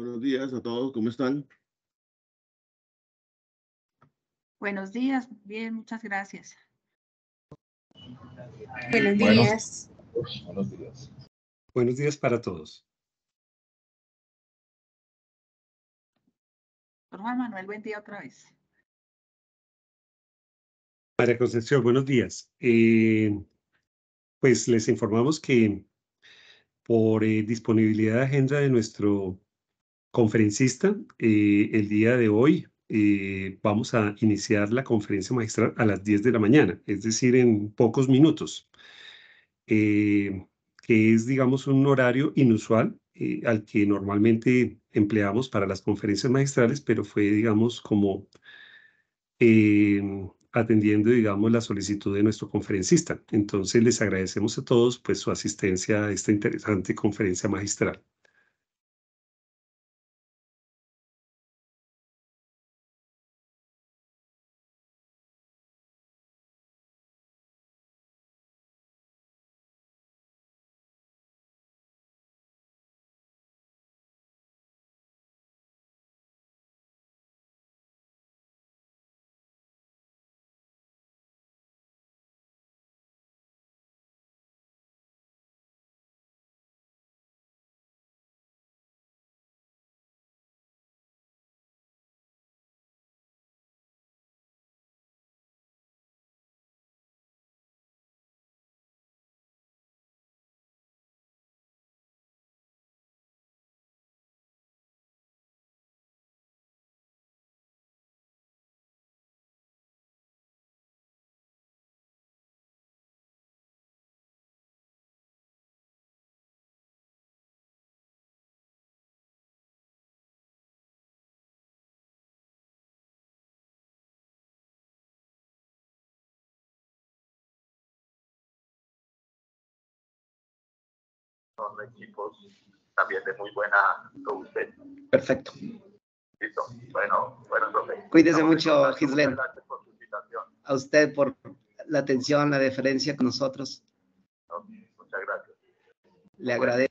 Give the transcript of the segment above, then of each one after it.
Buenos días a todos, ¿cómo están? Buenos días, bien, muchas gracias. Buenos días. Buenos días. Buenos días para todos. Por Juan Manuel, buen día otra vez. María Concepción, buenos días. Eh, pues les informamos que por eh, disponibilidad de agenda de nuestro conferencista, eh, el día de hoy vamos a iniciar la conferencia magistral a las 10 de la mañana, es decir, en pocos minutos, que es, digamos, un horario inusual al que normalmente empleamos para las conferencias magistrales, pero fue, digamos, como atendiendo, digamos, la solicitud de nuestro conferencista. Entonces, les agradecemos a todos pues, su asistencia a esta interesante conferencia magistral. Son equipos también de muy buena robustez. Perfecto. Listo. Bueno, bueno, profe. Cuídese mucho, Gislen. Gracias por su invitación. A usted por la atención, la deferencia con nosotros. muchas gracias. Le agradezco.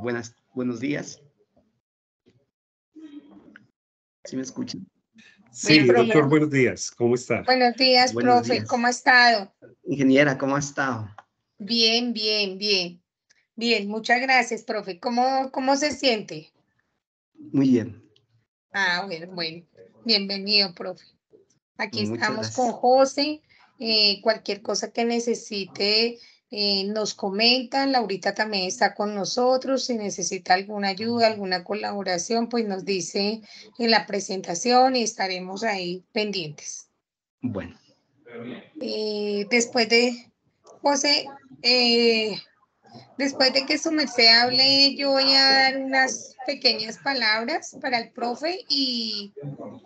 Buenas, buenos días. ¿Sí me escuchan? Sí, doctor, buenos días. ¿Cómo está? Buenos días, Buenos profe. días. ¿Cómo ha estado? Ingeniera, ¿cómo ha estado? Bien, bien, bien. Bien, muchas gracias, profe. ¿Cómo, cómo se siente? Muy bien. Ah, bueno, bueno. Bienvenido, profe. Aquí Muchas estamos gracias. con José. Eh, cualquier cosa que necesite, eh, nos comentan. Laurita también está con nosotros. Si necesita alguna ayuda, alguna colaboración, pues nos dice en la presentación y estaremos ahí pendientes. Bueno, Eh, después de, José, eh, después de que su merced hable, yo voy a dar unas pequeñas palabras para el profe y,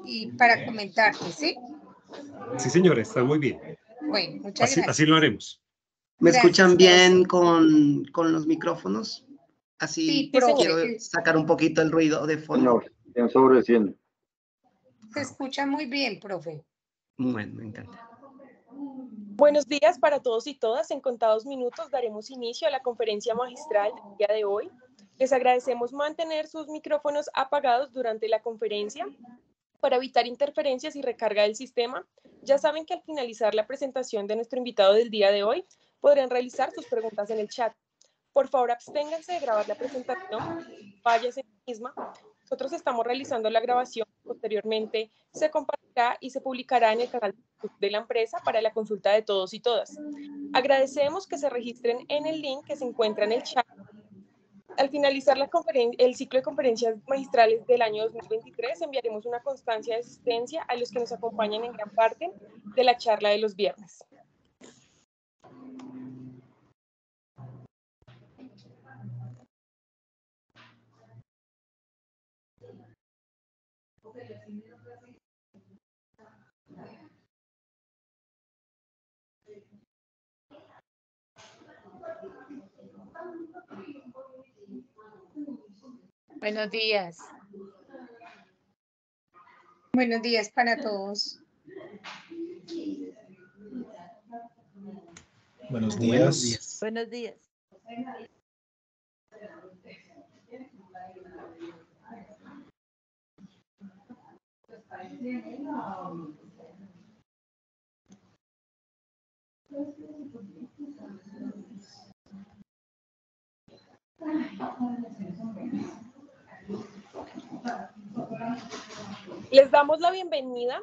y para comentarte, ¿sí? Sí, señora, está muy bien. Bueno, muchas Así, gracias. así lo haremos. ¿Me Gracias, escuchan bien con, con los micrófonos? Así Sí, profe. quiero sacar un poquito el ruido de fondo. En sobre 100. Se escucha muy bien, profe. Bueno, me encanta. Buenos días para todos y todas. En contados minutos daremos inicio a la conferencia magistral del día de hoy. Les agradecemos mantener sus micrófonos apagados durante la conferencia para evitar interferencias y recarga del sistema. Ya saben que al finalizar la presentación de nuestro invitado del día de hoy, podrán realizar sus preguntas en el chat. Por favor, absténganse de grabar la presentación, váyase misma. Nosotros estamos realizando la grabación, posteriormente se compartirá y se publicará en el canal de la empresa para la consulta de todos y todas. Agradecemos que se registren en el link que se encuentra en el chat. Al finalizar la el ciclo de conferencias magistrales del año 2023, enviaremos una constancia de asistencia a los que nos acompañan en gran parte de la charla de los viernes. Buenos días. Buenos días para todos. Buenos días. Buenos días. Les damos la bienvenida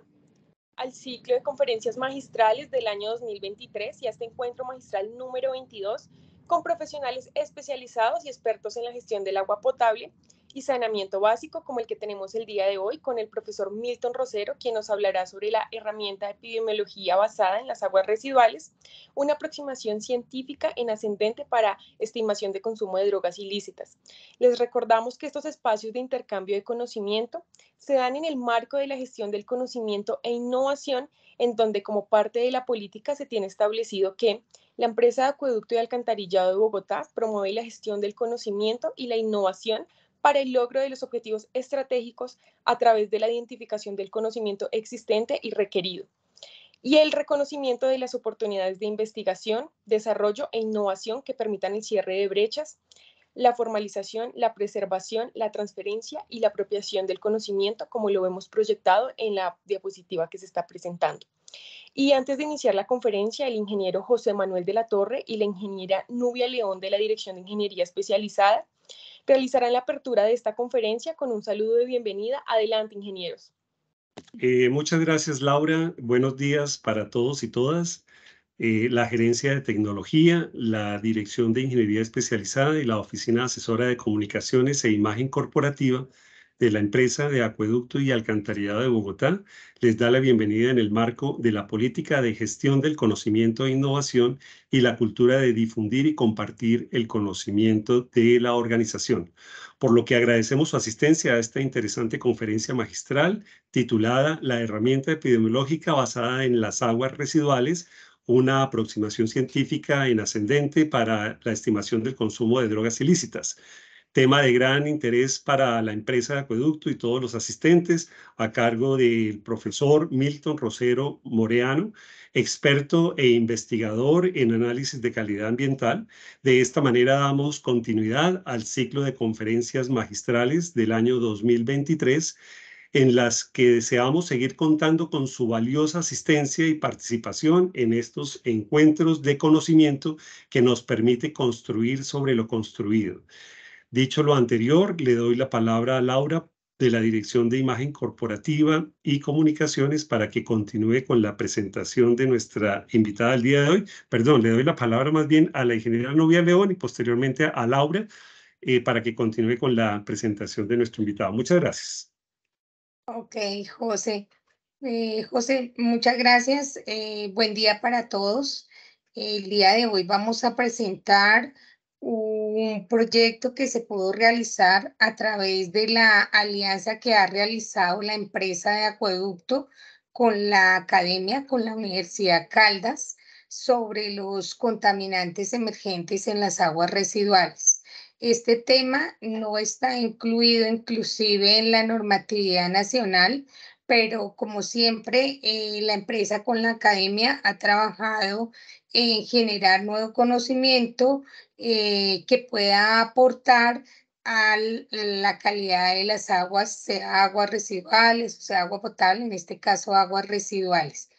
al ciclo de conferencias magistrales del año 2023 y a este encuentro magistral número 22 con profesionales especializados y expertos en la gestión del agua potable y saneamiento básico como el que tenemos el día de hoy con el profesor Milton Rosero, quien nos hablará sobre la herramienta de epidemiología basada en las aguas residuales, una aproximación científica en ascendente para estimación de consumo de drogas ilícitas. Les recordamos que estos espacios de intercambio de conocimiento se dan en el marco de la gestión del conocimiento e innovación, en donde como parte de la política se tiene establecido que la empresa de acueducto y alcantarillado de Bogotá promueve la gestión del conocimiento y la innovación para el logro de los objetivos estratégicos a través de la identificación del conocimiento existente y requerido y el reconocimiento de las oportunidades de investigación, desarrollo e innovación que permitan el cierre de brechas, la formalización, la preservación, la transferencia y la apropiación del conocimiento, como lo hemos proyectado en la diapositiva que se está presentando. Y antes de iniciar la conferencia, el ingeniero José Manuel de la Torre y la ingeniera Nubia León de la Dirección de Ingeniería Especializada realizarán la apertura de esta conferencia con un saludo de bienvenida. Adelante, ingenieros. Eh, muchas gracias, Laura. Buenos días para todos y todas. Eh, la Gerencia de Tecnología, la Dirección de Ingeniería Especializada y la Oficina Asesora de Comunicaciones e Imagen Corporativa de la empresa de Acueducto y Alcantarillado de Bogotá les da la bienvenida en el marco de la política de gestión del conocimiento e innovación y la cultura de difundir y compartir el conocimiento de la organización. Por lo que agradecemos su asistencia a esta interesante conferencia magistral titulada La herramienta epidemiológica basada en las aguas residuales, una aproximación científica en ascendente para la estimación del consumo de drogas ilícitas tema de gran interés para la empresa de acueducto y todos los asistentes, a cargo del profesor Milton Rosero Moreano, experto e investigador en análisis de calidad ambiental. De esta manera damos continuidad al ciclo de conferencias magistrales del año 2023 en las que deseamos seguir contando con su valiosa asistencia y participación en estos encuentros de conocimiento que nos permite construir sobre lo construido. Dicho lo anterior, le doy la palabra a Laura de la Dirección de Imagen Corporativa y Comunicaciones para que continúe con la presentación de nuestra invitada del día de hoy. Perdón, le doy la palabra más bien a la ingeniera Novia León y posteriormente a Laura eh, para que continúe con la presentación de nuestro invitado. Muchas gracias. Ok, José. Eh, José, muchas gracias. Eh, buen día para todos. El día de hoy vamos a presentar un proyecto que se pudo realizar a través de la alianza que ha realizado la empresa de acueducto con la academia, con la Universidad Caldas, sobre los contaminantes emergentes en las aguas residuales. Este tema no está incluido inclusive en la normatividad nacional, pero como siempre, eh, la empresa con la academia ha trabajado en generar nuevo conocimiento eh, que pueda aportar a la calidad de las aguas, sea aguas residuales, o sea, agua potable, en este caso aguas residuales.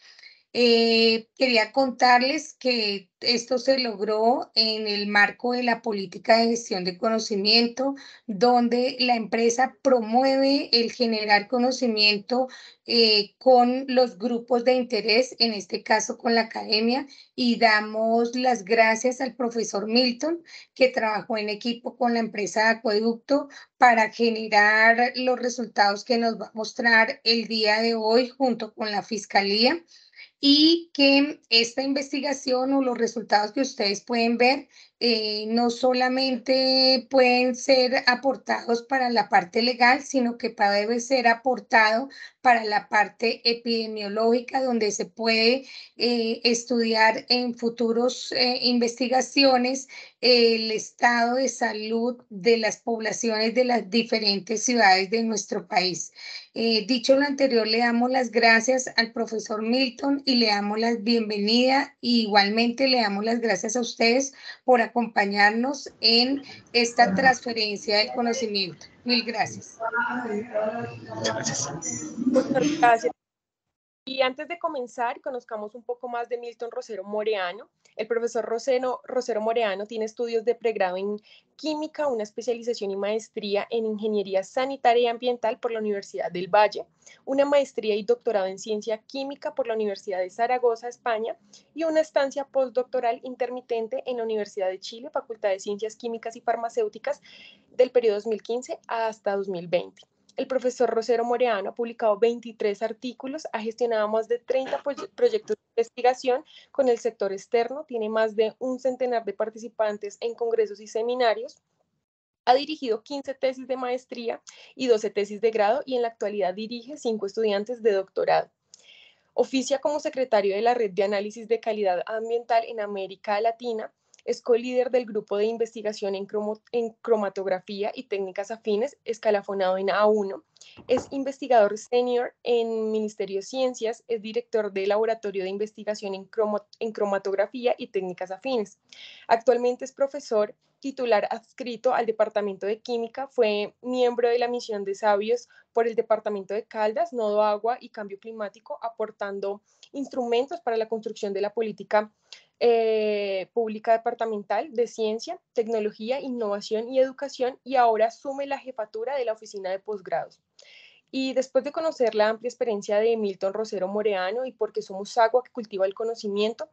Eh, quería contarles que esto se logró en el marco de la política de gestión de conocimiento, donde la empresa promueve el generar conocimiento eh, con los grupos de interés, en este caso con la academia, y damos las gracias al profesor Milton, que trabajó en equipo con la empresa de acueducto para generar los resultados que nos va a mostrar el día de hoy junto con la fiscalía y que esta investigación o los resultados que ustedes pueden ver eh, no solamente pueden ser aportados para la parte legal, sino que debe ser aportado para la parte epidemiológica, donde se puede eh, estudiar en futuros eh, investigaciones el estado de salud de las poblaciones de las diferentes ciudades de nuestro país. Dicho lo anterior, le damos las gracias al profesor Milton y le damos la bienvenida y igualmente le damos las gracias a ustedes por acompañarnos en esta transferencia del conocimiento. Mil gracias. Muchas gracias. Y antes de comenzar, conozcamos un poco más de Milton Rosero Moreano. El profesor Rosero, Moreano tiene estudios de pregrado en química, una especialización y maestría en ingeniería sanitaria y ambiental por la Universidad del Valle, una maestría y doctorado en ciencia química por la Universidad de Zaragoza, España, y una estancia postdoctoral intermitente en la Universidad de Chile, Facultad de Ciencias Químicas y Farmacéuticas, del periodo 2015 hasta 2020. El profesor Rosero Moreano ha publicado 23 artículos, ha gestionado más de 30 proyectos de investigación con el sector externo, tiene más de un centenar de participantes en congresos y seminarios, ha dirigido 15 tesis de maestría y 12 tesis de grado y en la actualidad dirige 5 estudiantes de doctorado. Oficia como secretario de la Red de Análisis de Calidad Ambiental en América Latina es co-líder del grupo de investigación en, cromatografía y técnicas afines, escalafonado en A1. Es investigador senior en Ministerio de Ciencias, es director del Laboratorio de Investigación en, en Cromatografía y Técnicas Afines. Actualmente es profesor titular adscrito al Departamento de Química, fue miembro de la misión de sabios por el Departamento de Caldas, Nodo Agua y Cambio Climático, aportando instrumentos para la construcción de la política eh, pública departamental de Ciencia, Tecnología, Innovación y Educación y ahora asume la jefatura de la Oficina de Posgrados. Y después de conocer la amplia experiencia de Milton Rosero Moreano y porque somos agua que cultiva el conocimiento,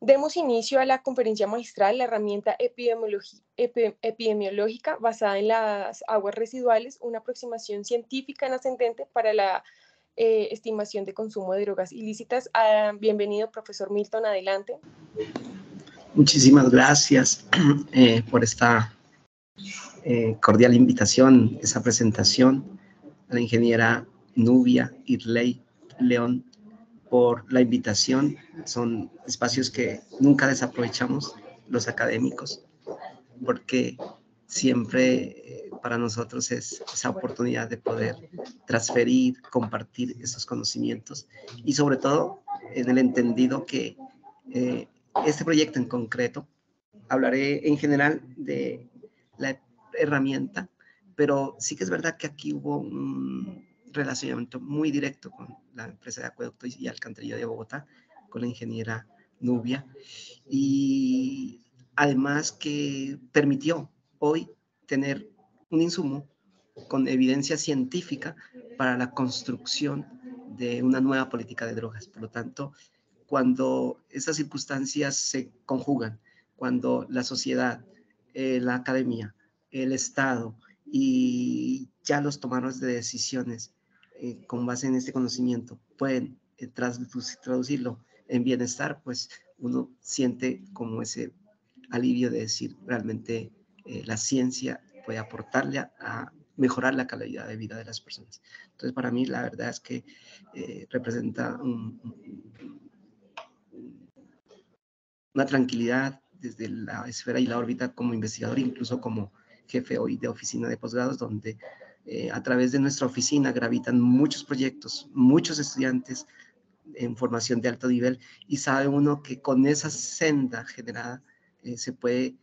demos inicio a la conferencia magistral, la herramienta epidemiológica basada en las aguas residuales, una aproximación científica en ascendente para la eh, estimación de consumo de drogas ilícitas. Ah, bienvenido, profesor Milton, adelante. Muchísimas gracias eh, por esta eh, cordial invitación, esa presentación a la ingeniera Nubia Irley León por la invitación. Son espacios que nunca desaprovechamos los académicos porque siempre para nosotros es esa oportunidad de poder transferir, compartir esos conocimientos y sobre todo en el entendido que eh, este proyecto en concreto, hablaré en general de la herramienta, pero sí que es verdad que aquí hubo un relacionamiento muy directo con la empresa de acueducto y alcantarilla de Bogotá, con la ingeniera Nubia, y además que permitió hoy tener un insumo con evidencia científica para la construcción de una nueva política de drogas. Por lo tanto, cuando esas circunstancias se conjugan, cuando la sociedad, eh, la academia, el Estado y ya los tomadores de decisiones eh, con base en este conocimiento pueden eh, traducirlo en bienestar, pues uno siente como ese alivio de decir realmente la ciencia puede aportarle a, mejorar la calidad de vida de las personas. Entonces, para mí, la verdad es que eh, representa una tranquilidad desde la esfera y la órbita como investigador, incluso como jefe hoy de oficina de posgrados, donde eh, a través de nuestra oficina gravitan muchos proyectos, muchos estudiantes en formación de alto nivel y sabe uno que con esa senda generada eh, se puede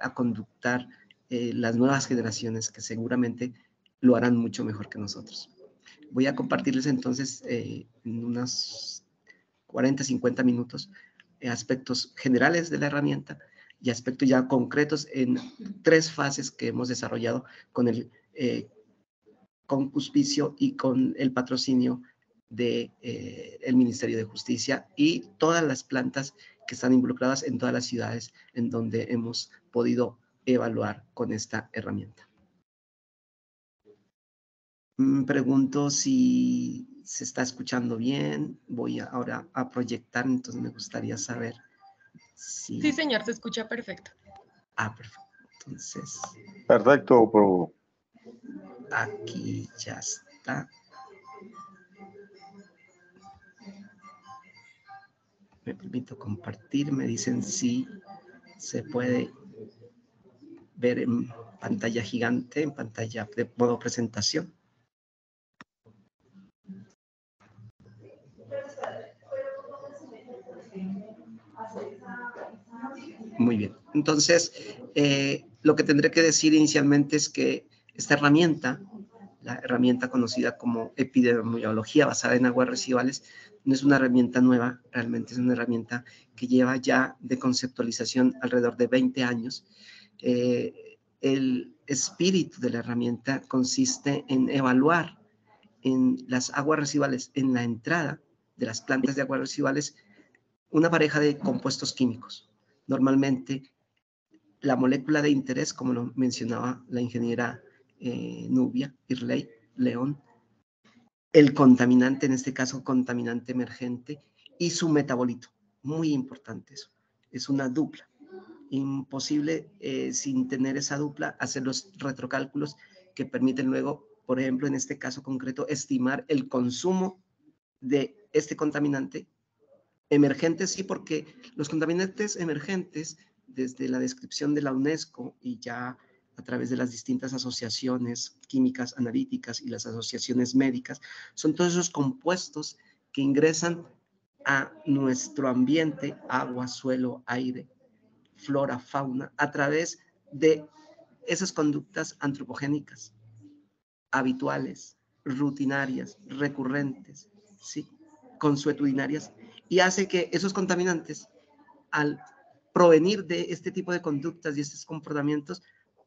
aconductar eh, las nuevas generaciones que seguramente lo harán mucho mejor que nosotros. Voy a compartirles entonces eh, en unos 40, 50 minutos eh, aspectos generales de la herramienta y aspectos ya concretos en tres fases que hemos desarrollado con el concuspicio y con el patrocinio del de, el Ministerio de Justicia y todas las plantas que están involucradas en todas las ciudades en donde hemos podido evaluar con esta herramienta. Me mm, pregunto si se está escuchando bien. Voy ahora a proyectar, entonces me gustaría saber si... Sí, señor, se escucha perfecto. Ah, perfecto. Entonces... Perfecto, Aquí ya está. Me permito compartir, me dicen si se puede ver en pantalla gigante, en pantalla de modo presentación. Muy bien. Entonces, eh, lo que tendré que decir inicialmente es que esta herramienta, la herramienta conocida como epidemiología basada en aguas residuales, no es una herramienta nueva, realmente es una herramienta que lleva ya de conceptualización alrededor de 20 años. Eh, el espíritu de la herramienta consiste en evaluar en las aguas residuales, en la entrada de las plantas de aguas residuales, una pareja de compuestos químicos. Normalmente, la molécula de interés, como lo mencionaba la ingeniera eh, Nubia, Irley, León, el contaminante, en este caso contaminante emergente, y su metabolito. Muy importante eso. Es una dupla. Imposible eh, sin tener esa dupla hacer los retrocálculos que permiten luego, por ejemplo, en este caso concreto, estimar el consumo de este contaminante emergente, sí, porque los contaminantes emergentes, desde la descripción de la UNESCO y ya a través de las distintas asociaciones químicas analíticas y las asociaciones médicas, son todos esos compuestos que ingresan a nuestro ambiente, agua, suelo, aire, flora, fauna, a través de esas conductas antropogénicas, habituales, rutinarias, recurrentes, ¿sí? consuetudinarias, y hace que esos contaminantes, al provenir de este tipo de conductas y estos comportamientos,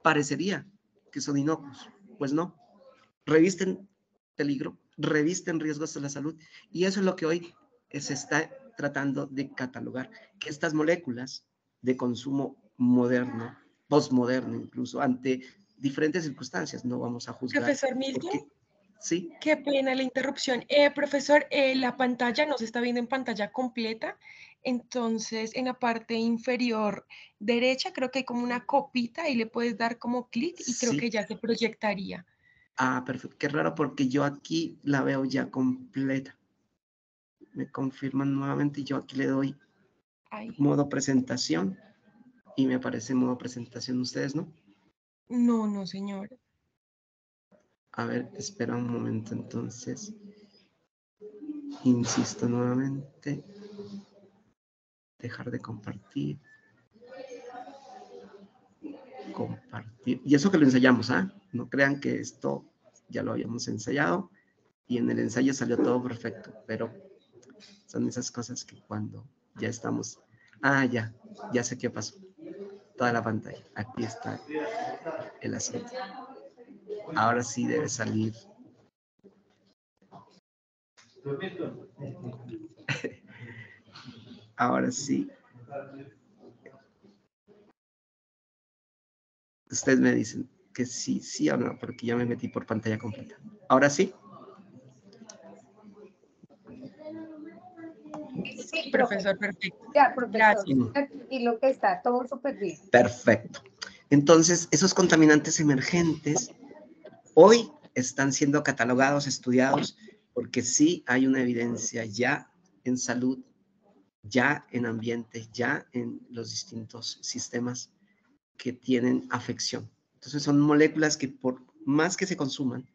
parecería que son inocuos. Pues no, revisten peligro, revisten riesgos de la salud y eso es lo que hoy se está tratando de catalogar, que estas moléculas de consumo moderno, postmoderno incluso, ante diferentes circunstancias, no vamos a juzgar. Profesor Milton. Sí. Qué pena la interrupción. Eh, profesor, eh, la pantalla no se está viendo en pantalla completa. Entonces, en la parte inferior derecha creo que hay como una copita y le puedes dar como clic y creo que ya se proyectaría. Ah, perfecto. Qué raro porque yo aquí la veo ya completa. Me confirman nuevamente y yo aquí le doy modo presentación y me aparece modo presentación ustedes, ¿no? No, no, señor. A ver, espera un momento entonces. Insisto nuevamente dejar de compartir. Compartir. Y eso que lo ensayamos, ¿ah? No crean que esto ya lo habíamos ensayado y en el ensayo salió todo perfecto, pero son esas cosas que cuando ya estamos, ah, ya, ya sé qué pasó. Toda la pantalla, aquí está el asunto. Ahora sí debe salir. Ahora sí. Ustedes me dicen que sí, sí o no, porque ya me metí por pantalla completa. Ahora sí. Sí, profesor, perfecto. Ya, profesor. Y lo que está todo súper bien. Perfecto. Entonces, esos contaminantes emergentes hoy están siendo catalogados, estudiados, porque sí hay una evidencia ya en salud ya en ambientes, ya en los distintos sistemas que tienen afección. Entonces son moléculas que por más que se consuman,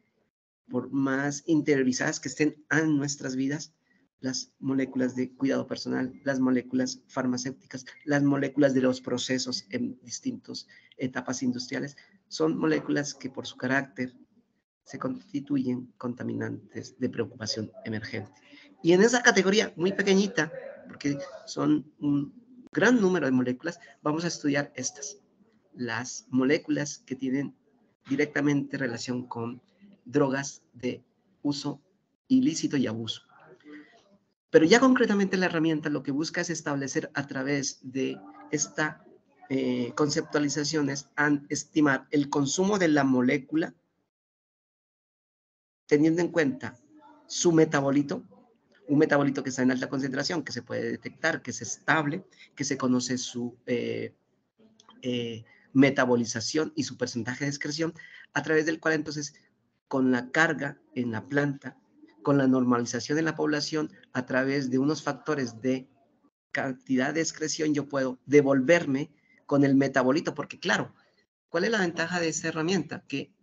por más interiorizadas que estén en nuestras vidas, las moléculas de cuidado personal, las moléculas farmacéuticas, las moléculas de los procesos en distintas etapas industriales, son moléculas que por su carácter se constituyen contaminantes de preocupación emergente. Y en esa categoría muy pequeñita porque son un gran número de moléculas, vamos a estudiar estas, las moléculas que tienen directamente relación con drogas de uso ilícito y abuso. Pero ya concretamente la herramienta lo que busca es establecer a través de esta eh, conceptualización es estimar el consumo de la molécula teniendo en cuenta su metabolito, un metabolito que está en alta concentración, que se puede detectar, que es estable, que se conoce su eh, eh, metabolización y su porcentaje de excreción, a través del cual entonces con la carga en la planta, con la normalización en la población, a través de unos factores de cantidad de excreción yo puedo devolverme con el metabolito, porque claro, ¿cuál es la ventaja de esta herramienta? Que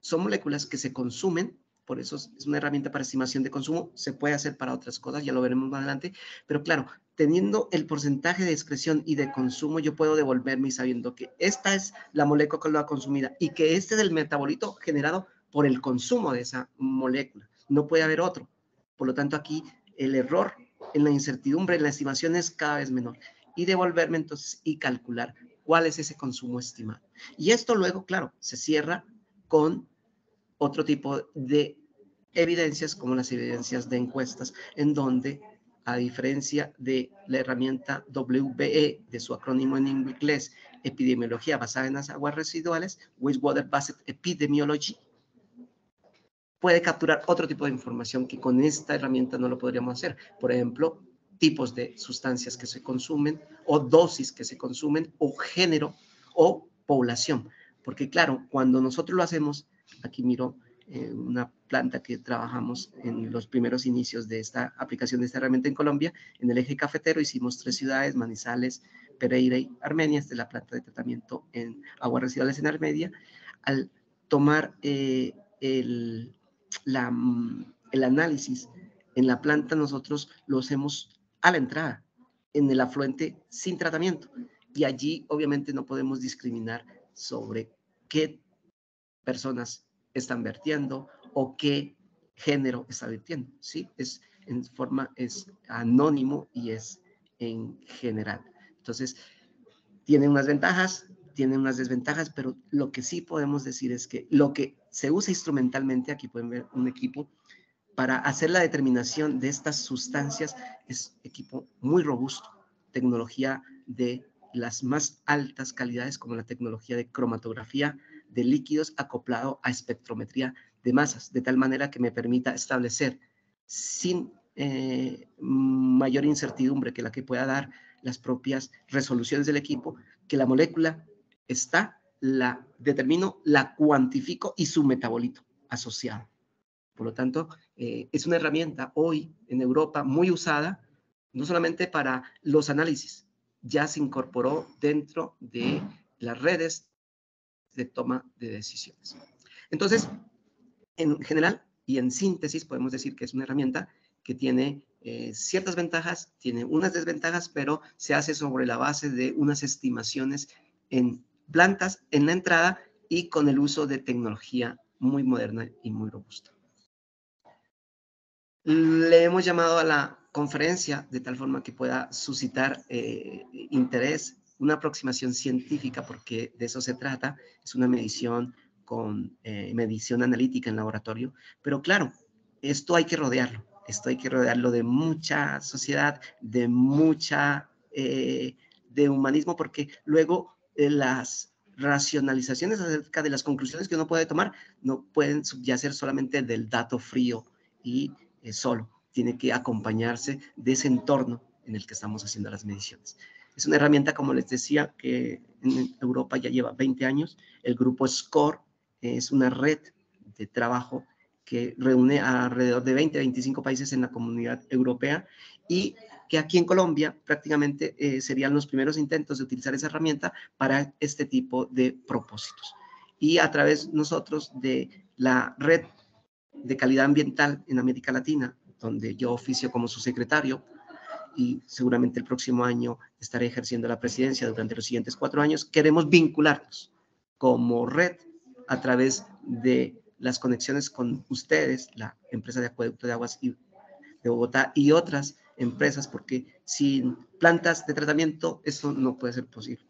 son moléculas que se consumen, por eso es una herramienta para estimación de consumo, se puede hacer para otras cosas, ya lo veremos más adelante, pero claro, teniendo el porcentaje de excreción y de consumo, yo puedo devolverme sabiendo que esta es la molécula consumida y que este es el metabolito generado por el consumo de esa molécula. No puede haber otro. Por lo tanto, aquí el error en la incertidumbre, en la estimación es cada vez menor. Y devolverme entonces y calcular cuál es ese consumo estimado. Y esto luego, claro, se cierra con otro tipo de evidencias, como las evidencias de encuestas, en donde, a diferencia de la herramienta WBE, de su acrónimo en inglés, epidemiología basada en las aguas residuales, Wastewater Based Epidemiology, puede capturar otro tipo de información que con esta herramienta no lo podríamos hacer. Por ejemplo, tipos de sustancias que se consumen o dosis que se consumen o género o población. Porque claro, cuando nosotros lo hacemos, aquí miro eh, una planta que trabajamos en los primeros inicios de esta aplicación de esta herramienta en Colombia, en el eje cafetero hicimos tres ciudades, Manizales, Pereira y Armenia, esta es la planta de tratamiento en aguas residuales en Armenia. Al tomar eh, el, el análisis en la planta nosotros lo hacemos a la entrada, en el afluente sin tratamiento. Y allí obviamente no podemos discriminar sobre qué personas están vertiendo o qué género está vertiendo. ¿sí? Es en forma, es anónimo y es en general. Entonces, tiene unas ventajas, tiene unas desventajas, pero lo que sí podemos decir es que lo que se usa instrumentalmente, aquí pueden ver un equipo, para hacer la determinación de estas sustancias, es equipo muy robusto, tecnología de las más altas calidades, como la tecnología de cromatografía de líquidos acoplado a espectrometría de masas, de tal manera que me permita establecer sin eh, mayor incertidumbre que la que pueda dar las propias resoluciones del equipo, que la molécula está la determino, la cuantifico y su metabolito asociado. Por lo tanto, eh, es una herramienta hoy en Europa muy usada, no solamente para los análisis, ya se incorporó dentro de las redes de toma de decisiones. Entonces, en general y en síntesis, podemos decir que es una herramienta que tiene eh, ciertas ventajas, tiene unas desventajas, pero se hace sobre la base de unas estimaciones en plantas en la entrada y con el uso de tecnología muy moderna y muy robusta. Le hemos llamado a la conferencia de tal forma que pueda suscitar eh, interés, una aproximación científica, porque de eso se trata, es una medición con eh, medición analítica en laboratorio, pero claro, esto hay que rodearlo, esto hay que rodearlo de mucha sociedad, de mucha, eh, de humanismo, porque luego las racionalizaciones acerca de las conclusiones que uno puede tomar no pueden subyacer solamente del dato frío y eh, solo, tiene que acompañarse de ese entorno en el que estamos haciendo las mediciones. Es una herramienta, como les decía, que en Europa ya lleva 20 años. El grupo SCORE es una red de trabajo que reúne alrededor de 20, 25 países en la comunidad europea y que aquí en Colombia prácticamente eh, serían los primeros intentos de utilizar esa herramienta para este tipo de propósitos. Y a través nosotros de la red de calidad ambiental en América Latina, donde yo oficio como su secretario y seguramente el próximo año estaré ejerciendo la presidencia durante los siguientes cuatro años, queremos vincularnos como red a través de las conexiones con ustedes, la empresa de acueducto de aguas de Bogotá y otras empresas, porque sin plantas de tratamiento eso no puede ser posible,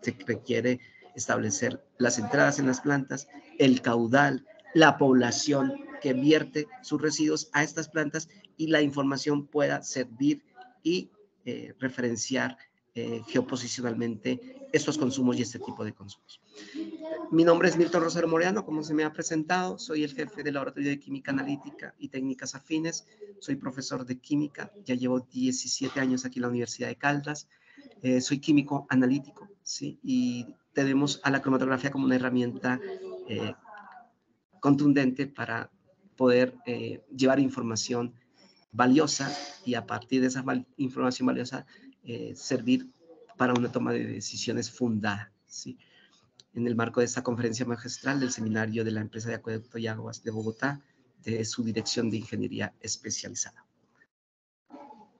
se requiere establecer las entradas en las plantas, el caudal, la población que vierte sus residuos a estas plantas y la información pueda servir y eh, referenciar eh, geoposicionalmente estos consumos y este tipo de consumos. Mi nombre es Milton Rosero Moreano, como se me ha presentado, soy el jefe del Laboratorio de Química Analítica y Técnicas Afines, soy profesor de química, ya llevo 17 años aquí en la Universidad de Caldas, eh, soy químico analítico, ¿sí? Y tenemos a la cromatografía como una herramienta eh, contundente para poder llevar información valiosa y a partir de esa información valiosa eh, servir para una toma de decisiones fundada. ¿sí? En el marco de esta conferencia magistral del seminario de la empresa de acueducto y aguas de Bogotá, de su dirección de ingeniería especializada.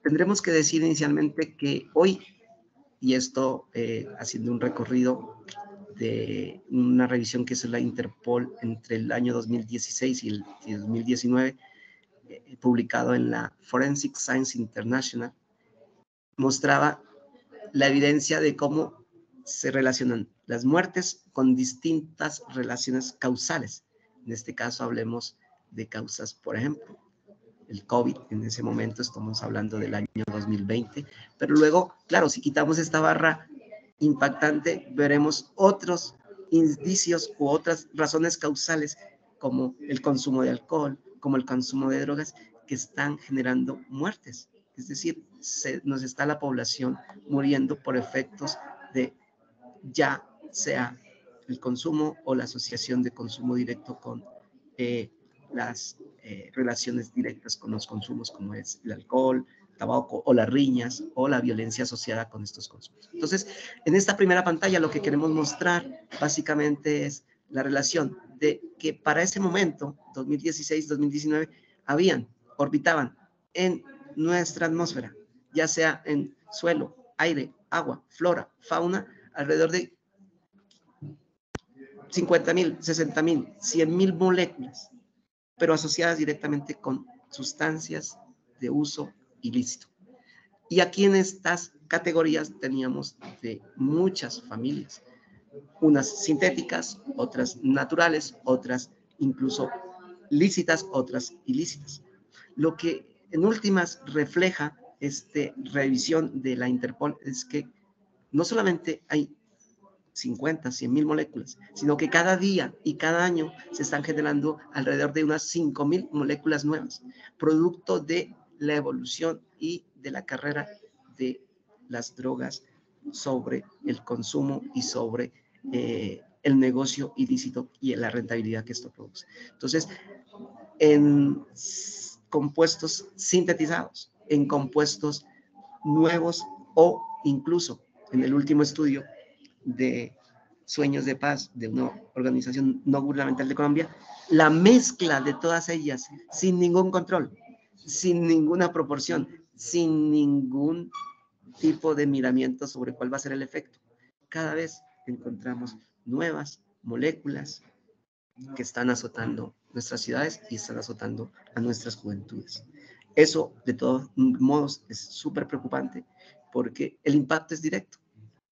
Tendremos que decir inicialmente que hoy, y esto eh, haciendo un recorrido de una revisión que es la Interpol entre el año 2016 y el 2019, eh, publicado en la Forensic Science International, mostraba la evidencia de cómo se relacionan las muertes con distintas relaciones causales. En este caso hablemos de causas, por ejemplo, el COVID, en ese momento estamos hablando del año 2020, pero luego, claro, si quitamos esta barra impactante, veremos otros indicios u otras razones causales como el consumo de alcohol, como el consumo de drogas, que están generando muertes. Es decir, se, nos está la población muriendo por efectos de ya sea el consumo o la asociación de consumo directo con eh, las eh, relaciones directas con los consumos como es el alcohol, tabaco o las riñas o la violencia asociada con estos consumos. Entonces, en esta primera pantalla lo que queremos mostrar básicamente es la relación de que para ese momento, 2016-2019, habían, orbitaban en nuestra atmósfera, ya sea en suelo, aire, agua, flora, fauna, alrededor de 50 mil, 60 mil, 100 mil moléculas, pero asociadas directamente con sustancias de uso ilícito. Y aquí en estas categorías teníamos de muchas familias, unas sintéticas, otras naturales, otras incluso lícitas, otras ilícitas. Lo que en últimas refleja esta revisión de la Interpol es que no solamente hay 50, 100 mil moléculas, sino que cada día y cada año se están generando alrededor de unas 5 mil moléculas nuevas, producto de la evolución y de la carrera de las drogas sobre el consumo y sobre eh, el negocio ilícito y la rentabilidad que esto produce. Entonces, en compuestos sintetizados, en compuestos nuevos o incluso en el último estudio de Sueños de Paz de una organización no gubernamental de Colombia, la mezcla de todas ellas sin ningún control, sin ninguna proporción, sin ningún tipo de miramiento sobre cuál va a ser el efecto. Cada vez encontramos nuevas moléculas que están azotando nuestras ciudades y están azotando a nuestras juventudes. Eso, de todos modos, es súper preocupante porque el impacto es directo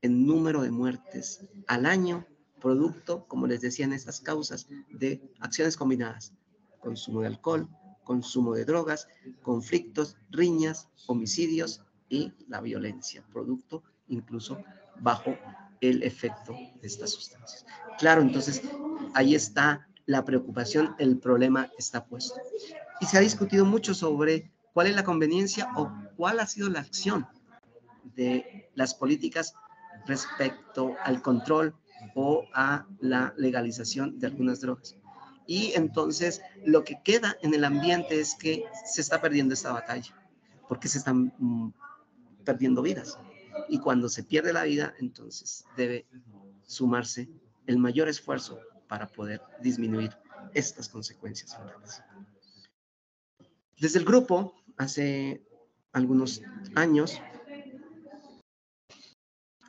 en número de muertes al año, producto, como les decía, en estas causas de acciones combinadas, consumo de alcohol, consumo de drogas, conflictos, riñas, homicidios y la violencia, producto incluso bajo el efecto de estas sustancias. Claro, entonces ahí está la preocupación, el problema está puesto. Y se ha discutido mucho sobre cuál es la conveniencia o cuál ha sido la acción de las políticas respecto al control o a la legalización de algunas drogas. Y entonces lo que queda en el ambiente es que se está perdiendo esta batalla, porque se están mm, perdiendo vidas. Y cuando se pierde la vida, entonces debe sumarse el mayor esfuerzo para poder disminuir estas consecuencias. Desde el grupo, hace algunos años,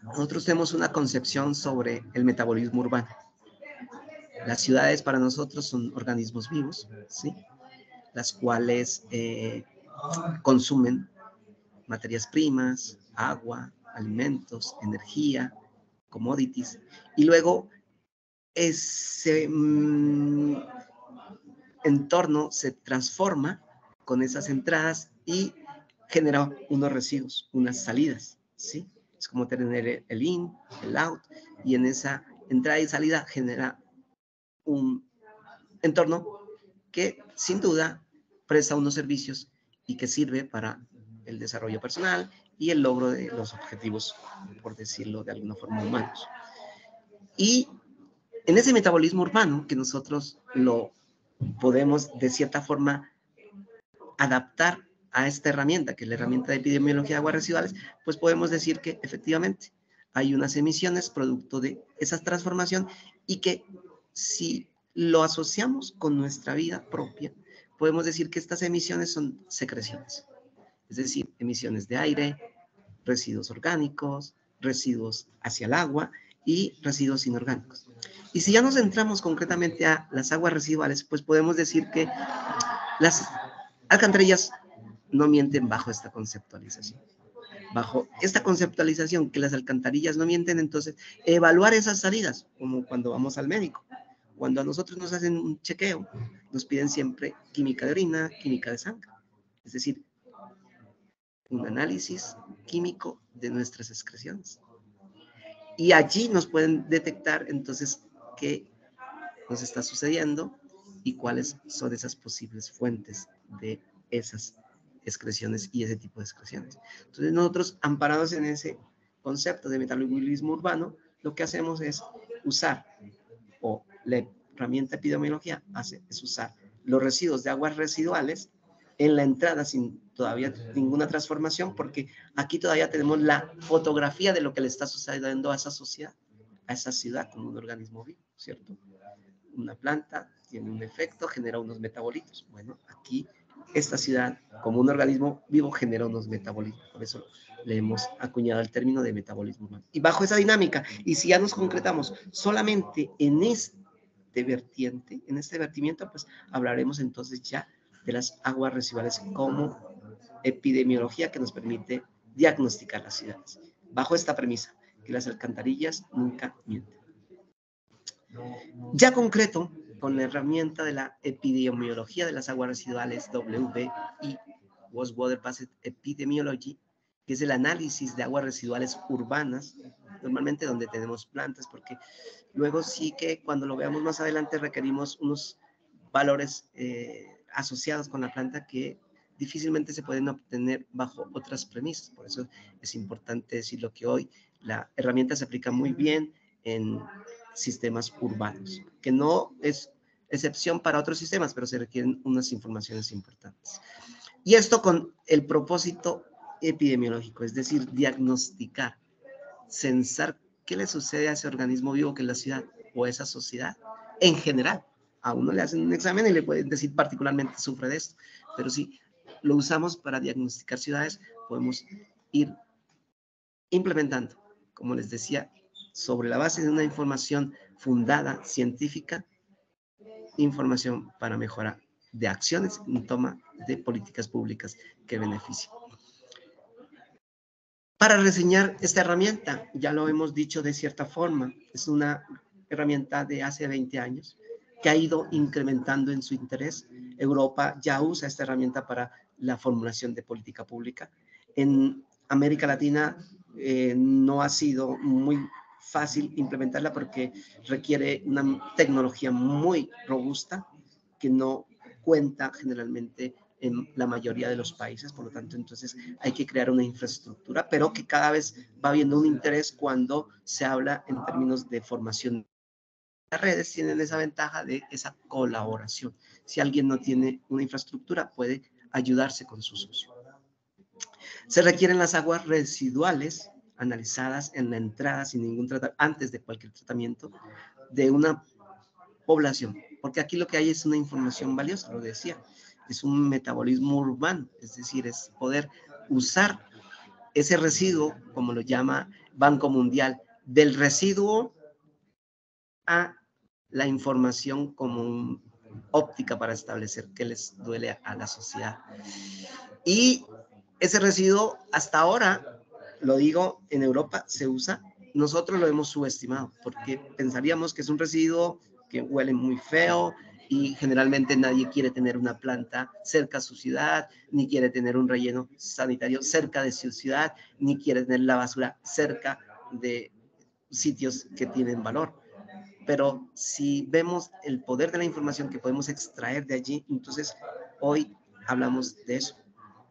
nosotros tenemos una concepción sobre el metabolismo urbano. Las ciudades para nosotros son organismos vivos, ¿sí? Las cuales eh, consumen materias primas, agua, alimentos, energía, commodities, y luego ese mm, entorno se transforma con esas entradas y genera unos residuos, unas salidas, ¿sí? Es como tener el in, el out, y en esa entrada y salida genera un entorno que sin duda presta unos servicios y que sirve para el desarrollo personal y el logro de los objetivos, por decirlo de alguna forma, humanos. Y en ese metabolismo urbano que nosotros lo podemos de cierta forma adaptar a esta herramienta, que es la herramienta de epidemiología de aguas residuales, pues podemos decir que efectivamente hay unas emisiones producto de esa transformación y que si lo asociamos con nuestra vida propia, podemos decir que estas emisiones son secreciones, es decir, emisiones de aire, residuos orgánicos, residuos hacia el agua y residuos inorgánicos. Y si ya nos centramos concretamente a las aguas residuales, pues podemos decir que las alcantarillas no mienten bajo esta conceptualización. Bajo esta conceptualización que las alcantarillas no mienten, entonces evaluar esas salidas, como cuando vamos al médico. Cuando a nosotros nos hacen un chequeo, nos piden siempre química de orina, química de sangre. Es decir, un análisis químico de nuestras excreciones. Y allí nos pueden detectar entonces qué nos está sucediendo y cuáles son esas posibles fuentes de esas excreciones y ese tipo de excreciones. Entonces nosotros, amparados en ese concepto de metabolismo urbano, lo que hacemos es usar, o la herramienta epidemiología hace, es usar los residuos de aguas residuales en la entrada sin todavía ninguna transformación, porque aquí todavía tenemos la fotografía de lo que le está sucediendo a esa sociedad, a esa ciudad como un organismo vivo, ¿cierto? Una planta tiene un efecto, genera unos metabolitos. Bueno, aquí esta ciudad como un organismo vivo genera unos metabolitos, por eso le hemos acuñado el término de metabolismo. Y bajo esa dinámica, y si ya nos concretamos solamente en este vertiente, en este vertimiento, pues hablaremos entonces ya de las aguas residuales como epidemiología que nos permite diagnosticar las ciudades. Bajo esta premisa, que las alcantarillas nunca mienten. Ya concreto, con la herramienta de la epidemiología de las aguas residuales WBI, Water Based Epidemiology, que es el análisis de aguas residuales urbanas, normalmente donde tenemos plantas, porque luego sí que cuando lo veamos más adelante requerimos unos valores eh, asociados con la planta que difícilmente se pueden obtener bajo otras premisas. Por eso es importante decirlo que hoy la herramienta se aplica muy bien en sistemas urbanos, que no es excepción para otros sistemas, pero se requieren unas informaciones importantes. Y esto con el propósito epidemiológico, es decir, diagnosticar, censar qué le sucede a ese organismo vivo que es la ciudad o esa sociedad en general. A uno le hacen un examen y le pueden decir particularmente sufre de esto, pero si lo usamos para diagnosticar ciudades, podemos ir implementando, como les decía, sobre la base de una información fundada, científica, información para mejorar de acciones en toma de políticas públicas que beneficien. Para reseñar esta herramienta, ya lo hemos dicho de cierta forma, es una herramienta de hace 20 años que ha ido incrementando en su interés. Europa ya usa esta herramienta para la formulación de política pública. En América Latina eh, no ha sido muy fácil implementarla porque requiere una tecnología muy robusta que no cuenta generalmente en la mayoría de los países, por lo tanto, entonces hay que crear una infraestructura, pero que cada vez va habiendo un interés cuando se habla en términos de formación. Las redes tienen esa ventaja de esa colaboración. Si alguien no tiene una infraestructura, puede ayudarse con su socio. Se requieren las aguas residuales analizadas en la entrada sin ningún antes de cualquier tratamiento de una población, porque aquí lo que hay es una información valiosa, lo decía, es un metabolismo urbano, es decir, es poder usar ese residuo, como lo llama Banco Mundial, del residuo a la información como óptica para establecer qué les duele a la sociedad. Y ese residuo hasta ahora lo digo, en Europa se usa, nosotros lo hemos subestimado porque pensaríamos que es un residuo que huele muy feo y generalmente nadie quiere tener una planta cerca a su ciudad, ni quiere tener un relleno sanitario cerca de su ciudad, ni quiere tener la basura cerca de sitios que tienen valor. Pero si vemos el poder de la información que podemos extraer de allí, entonces hoy hablamos de eso,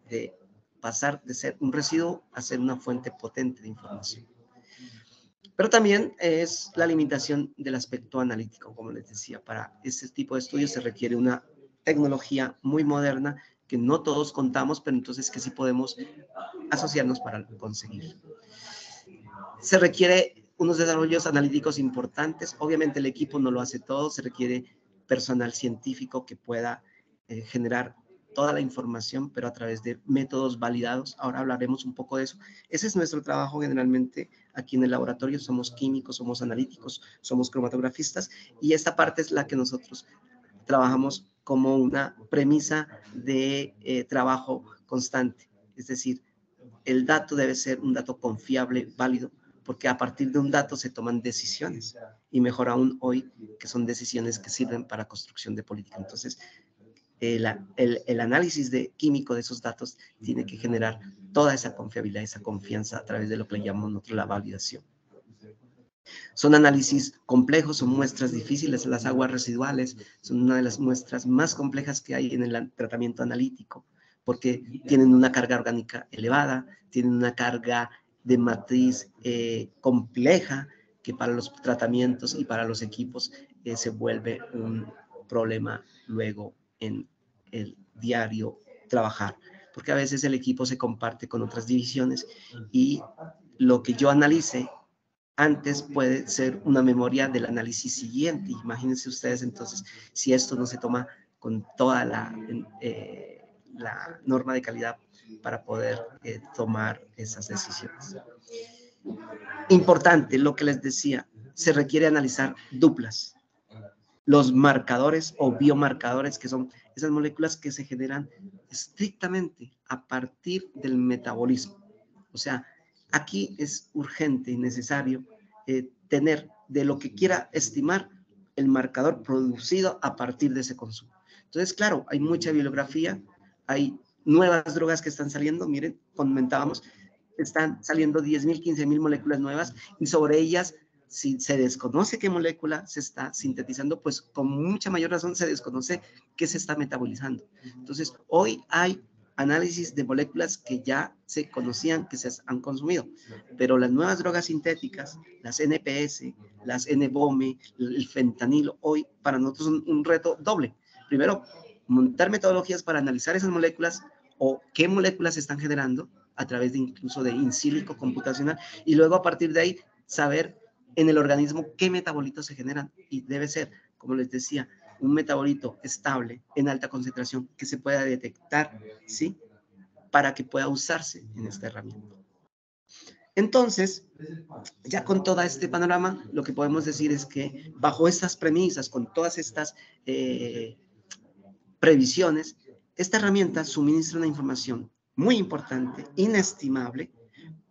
de pasar de ser un residuo a ser una fuente potente de información. Pero también es la limitación del aspecto analítico, como les decía. Para ese tipo de estudios se requiere una tecnología muy moderna que no todos contamos, pero entonces que sí podemos asociarnos para conseguir. Se requiere unos desarrollos analíticos importantes. Obviamente el equipo no lo hace todo, se requiere personal científico que pueda eh, generar toda la información, pero a través de métodos validados. Ahora hablaremos un poco de eso. Ese es nuestro trabajo generalmente aquí en el laboratorio. Somos químicos, somos analíticos, somos cromatografistas y esta parte es la que nosotros trabajamos como una premisa de eh, trabajo constante. Es decir, el dato debe ser un dato confiable, válido, porque a partir de un dato se toman decisiones y mejor aún hoy que son decisiones que sirven para construcción de política. Entonces, el, análisis de químico de esos datos tiene que generar toda esa confiabilidad, esa confianza a través de lo que le llamamos nosotros la validación. Son análisis complejos, son muestras difíciles. Las aguas residuales son una de las muestras más complejas que hay en el tratamiento analítico, porque tienen una carga orgánica elevada, tienen una carga de matriz eh, compleja que para los tratamientos y para los equipos eh, se vuelve un problema luego en el diario trabajar, porque a veces el equipo se comparte con otras divisiones y lo que yo analice antes puede ser una memoria del análisis siguiente. Imagínense ustedes entonces si esto no se toma con toda la, eh, la norma de calidad para poder eh, tomar esas decisiones. Importante, lo que les decía, se requiere analizar duplas los marcadores o biomarcadores, que son esas moléculas que se generan estrictamente a partir del metabolismo. O sea, aquí es urgente y necesario eh, tener de lo que quiera estimar el marcador producido a partir de ese consumo. Entonces, claro, hay mucha bibliografía, hay nuevas drogas que están saliendo, miren, comentábamos, están saliendo 10.000, 15.000 moléculas nuevas y sobre ellas si se desconoce qué molécula se está sintetizando, pues con mucha mayor razón se desconoce qué se está metabolizando. Entonces, hoy hay análisis de moléculas que ya se conocían, que se han consumido, pero las nuevas drogas sintéticas, las NPS, las NBOME, el fentanilo, hoy para nosotros son un reto doble. Primero, montar metodologías para analizar esas moléculas o qué moléculas se están generando a través de incluso de in silico computacional y luego a partir de ahí saber en el organismo qué metabolitos se generan y debe ser, como les decía, un metabolito estable en alta concentración que se pueda detectar, ¿sí? Para que pueda usarse en esta herramienta. Entonces, ya con todo este panorama, lo que podemos decir es que bajo estas premisas, con todas estas eh, previsiones, esta herramienta suministra una información muy importante, inestimable,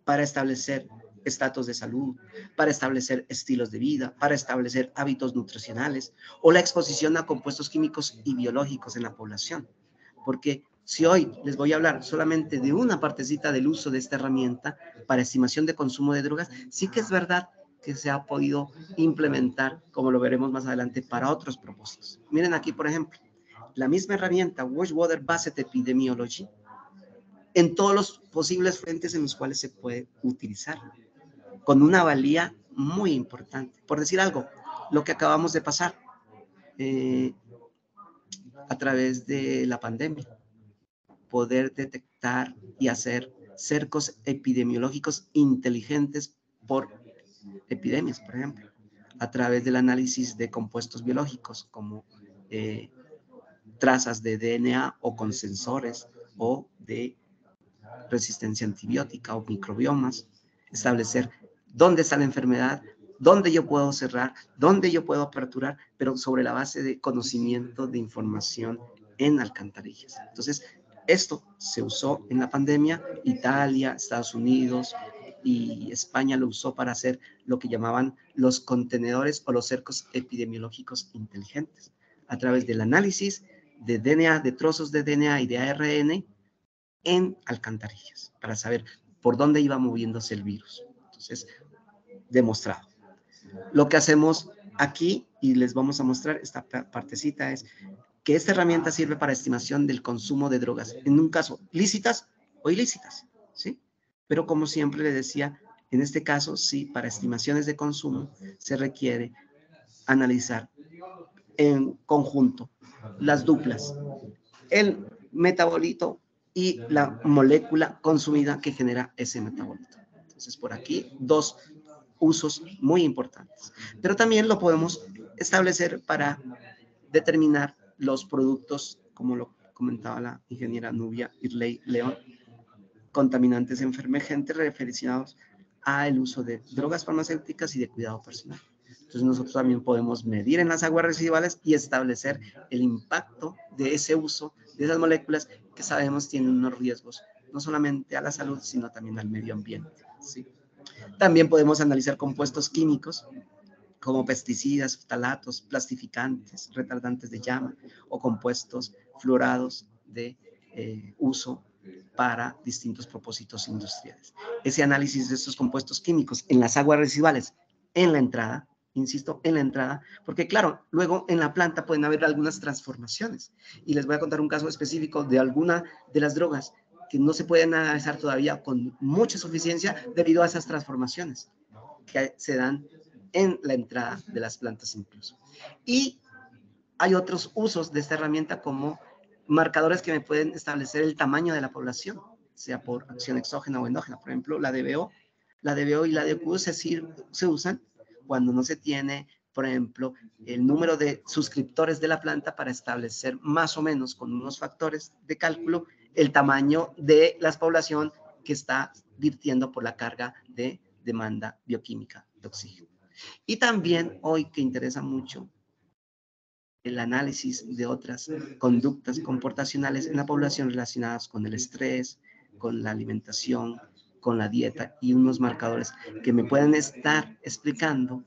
para establecer estatus de salud, para establecer estilos de vida, para establecer hábitos nutricionales o la exposición a compuestos químicos y biológicos en la población. Porque si hoy les voy a hablar solamente de una partecita del uso de esta herramienta para estimación de consumo de drogas, sí que es verdad que se ha podido implementar, como lo veremos más adelante, para otros propósitos. Miren aquí, por ejemplo, la misma herramienta Washwater Based Epidemiology en todos los posibles frentes en los cuales se puede utilizar con una valía muy importante. Por decir algo, lo que acabamos de pasar eh, a través de la pandemia, poder detectar y hacer cercos epidemiológicos inteligentes por epidemias, por ejemplo, a través del análisis de compuestos biológicos como eh, trazas de DNA o con sensores o de resistencia antibiótica o microbiomas, establecer dónde está la enfermedad, dónde yo puedo cerrar, dónde yo puedo aperturar, pero sobre la base de conocimiento de información en alcantarillas. Entonces, esto se usó en la pandemia, Italia, Estados Unidos y España lo usó para hacer lo que llamaban los contenedores o los cercos epidemiológicos inteligentes, a través del análisis de DNA, de trozos de DNA y de ARN en alcantarillas, para saber por dónde iba moviéndose el virus. Entonces, demostrado. Lo que hacemos aquí, y les vamos a mostrar esta partecita, es que esta herramienta sirve para estimación del consumo de drogas, en un caso lícitas o ilícitas, ¿sí? Pero como siempre le decía, en este caso, sí, para estimaciones de consumo se requiere analizar en conjunto las duplas. El metabolito y la molécula consumida que genera ese metabolito. Entonces, por aquí, dos usos muy importantes. Pero también lo podemos establecer para determinar los productos, como lo comentaba la ingeniera Nubia Irley León, contaminantes enfermegentes referidos al uso de drogas farmacéuticas y de cuidado personal. Entonces nosotros también podemos medir en las aguas residuales y establecer el impacto de ese uso de esas moléculas que sabemos tienen unos riesgos, no solamente a la salud, sino también al medio ambiente. ¿sí? También podemos analizar compuestos químicos como pesticidas,ftalatos, plastificantes, retardantes de llama o compuestos fluorados de eh, uso para distintos propósitos industriales. Ese análisis de estos compuestos químicos en las aguas residuales en la entrada, insisto, en la entrada, porque claro, luego en la planta pueden haber algunas transformaciones. Y les voy a contar un caso específico de alguna de las drogas que no se pueden analizar todavía con mucha suficiencia debido a esas transformaciones que se dan en la entrada de las plantas incluso. Y hay otros usos de esta herramienta como marcadores que me pueden establecer el tamaño de la población, sea por acción exógena o endógena. Por ejemplo, la DBO, la DBO y la DQ se, se usan cuando no se tiene, por ejemplo, el número de suscriptores de la planta para establecer más o menos con unos factores de cálculo el tamaño de la población que está virtiendo por la carga de demanda bioquímica de oxígeno. Y también hoy que interesa mucho el análisis de otras conductas comportacionales en la población relacionadas con el estrés, con la alimentación, con la dieta y unos marcadores que me pueden estar explicando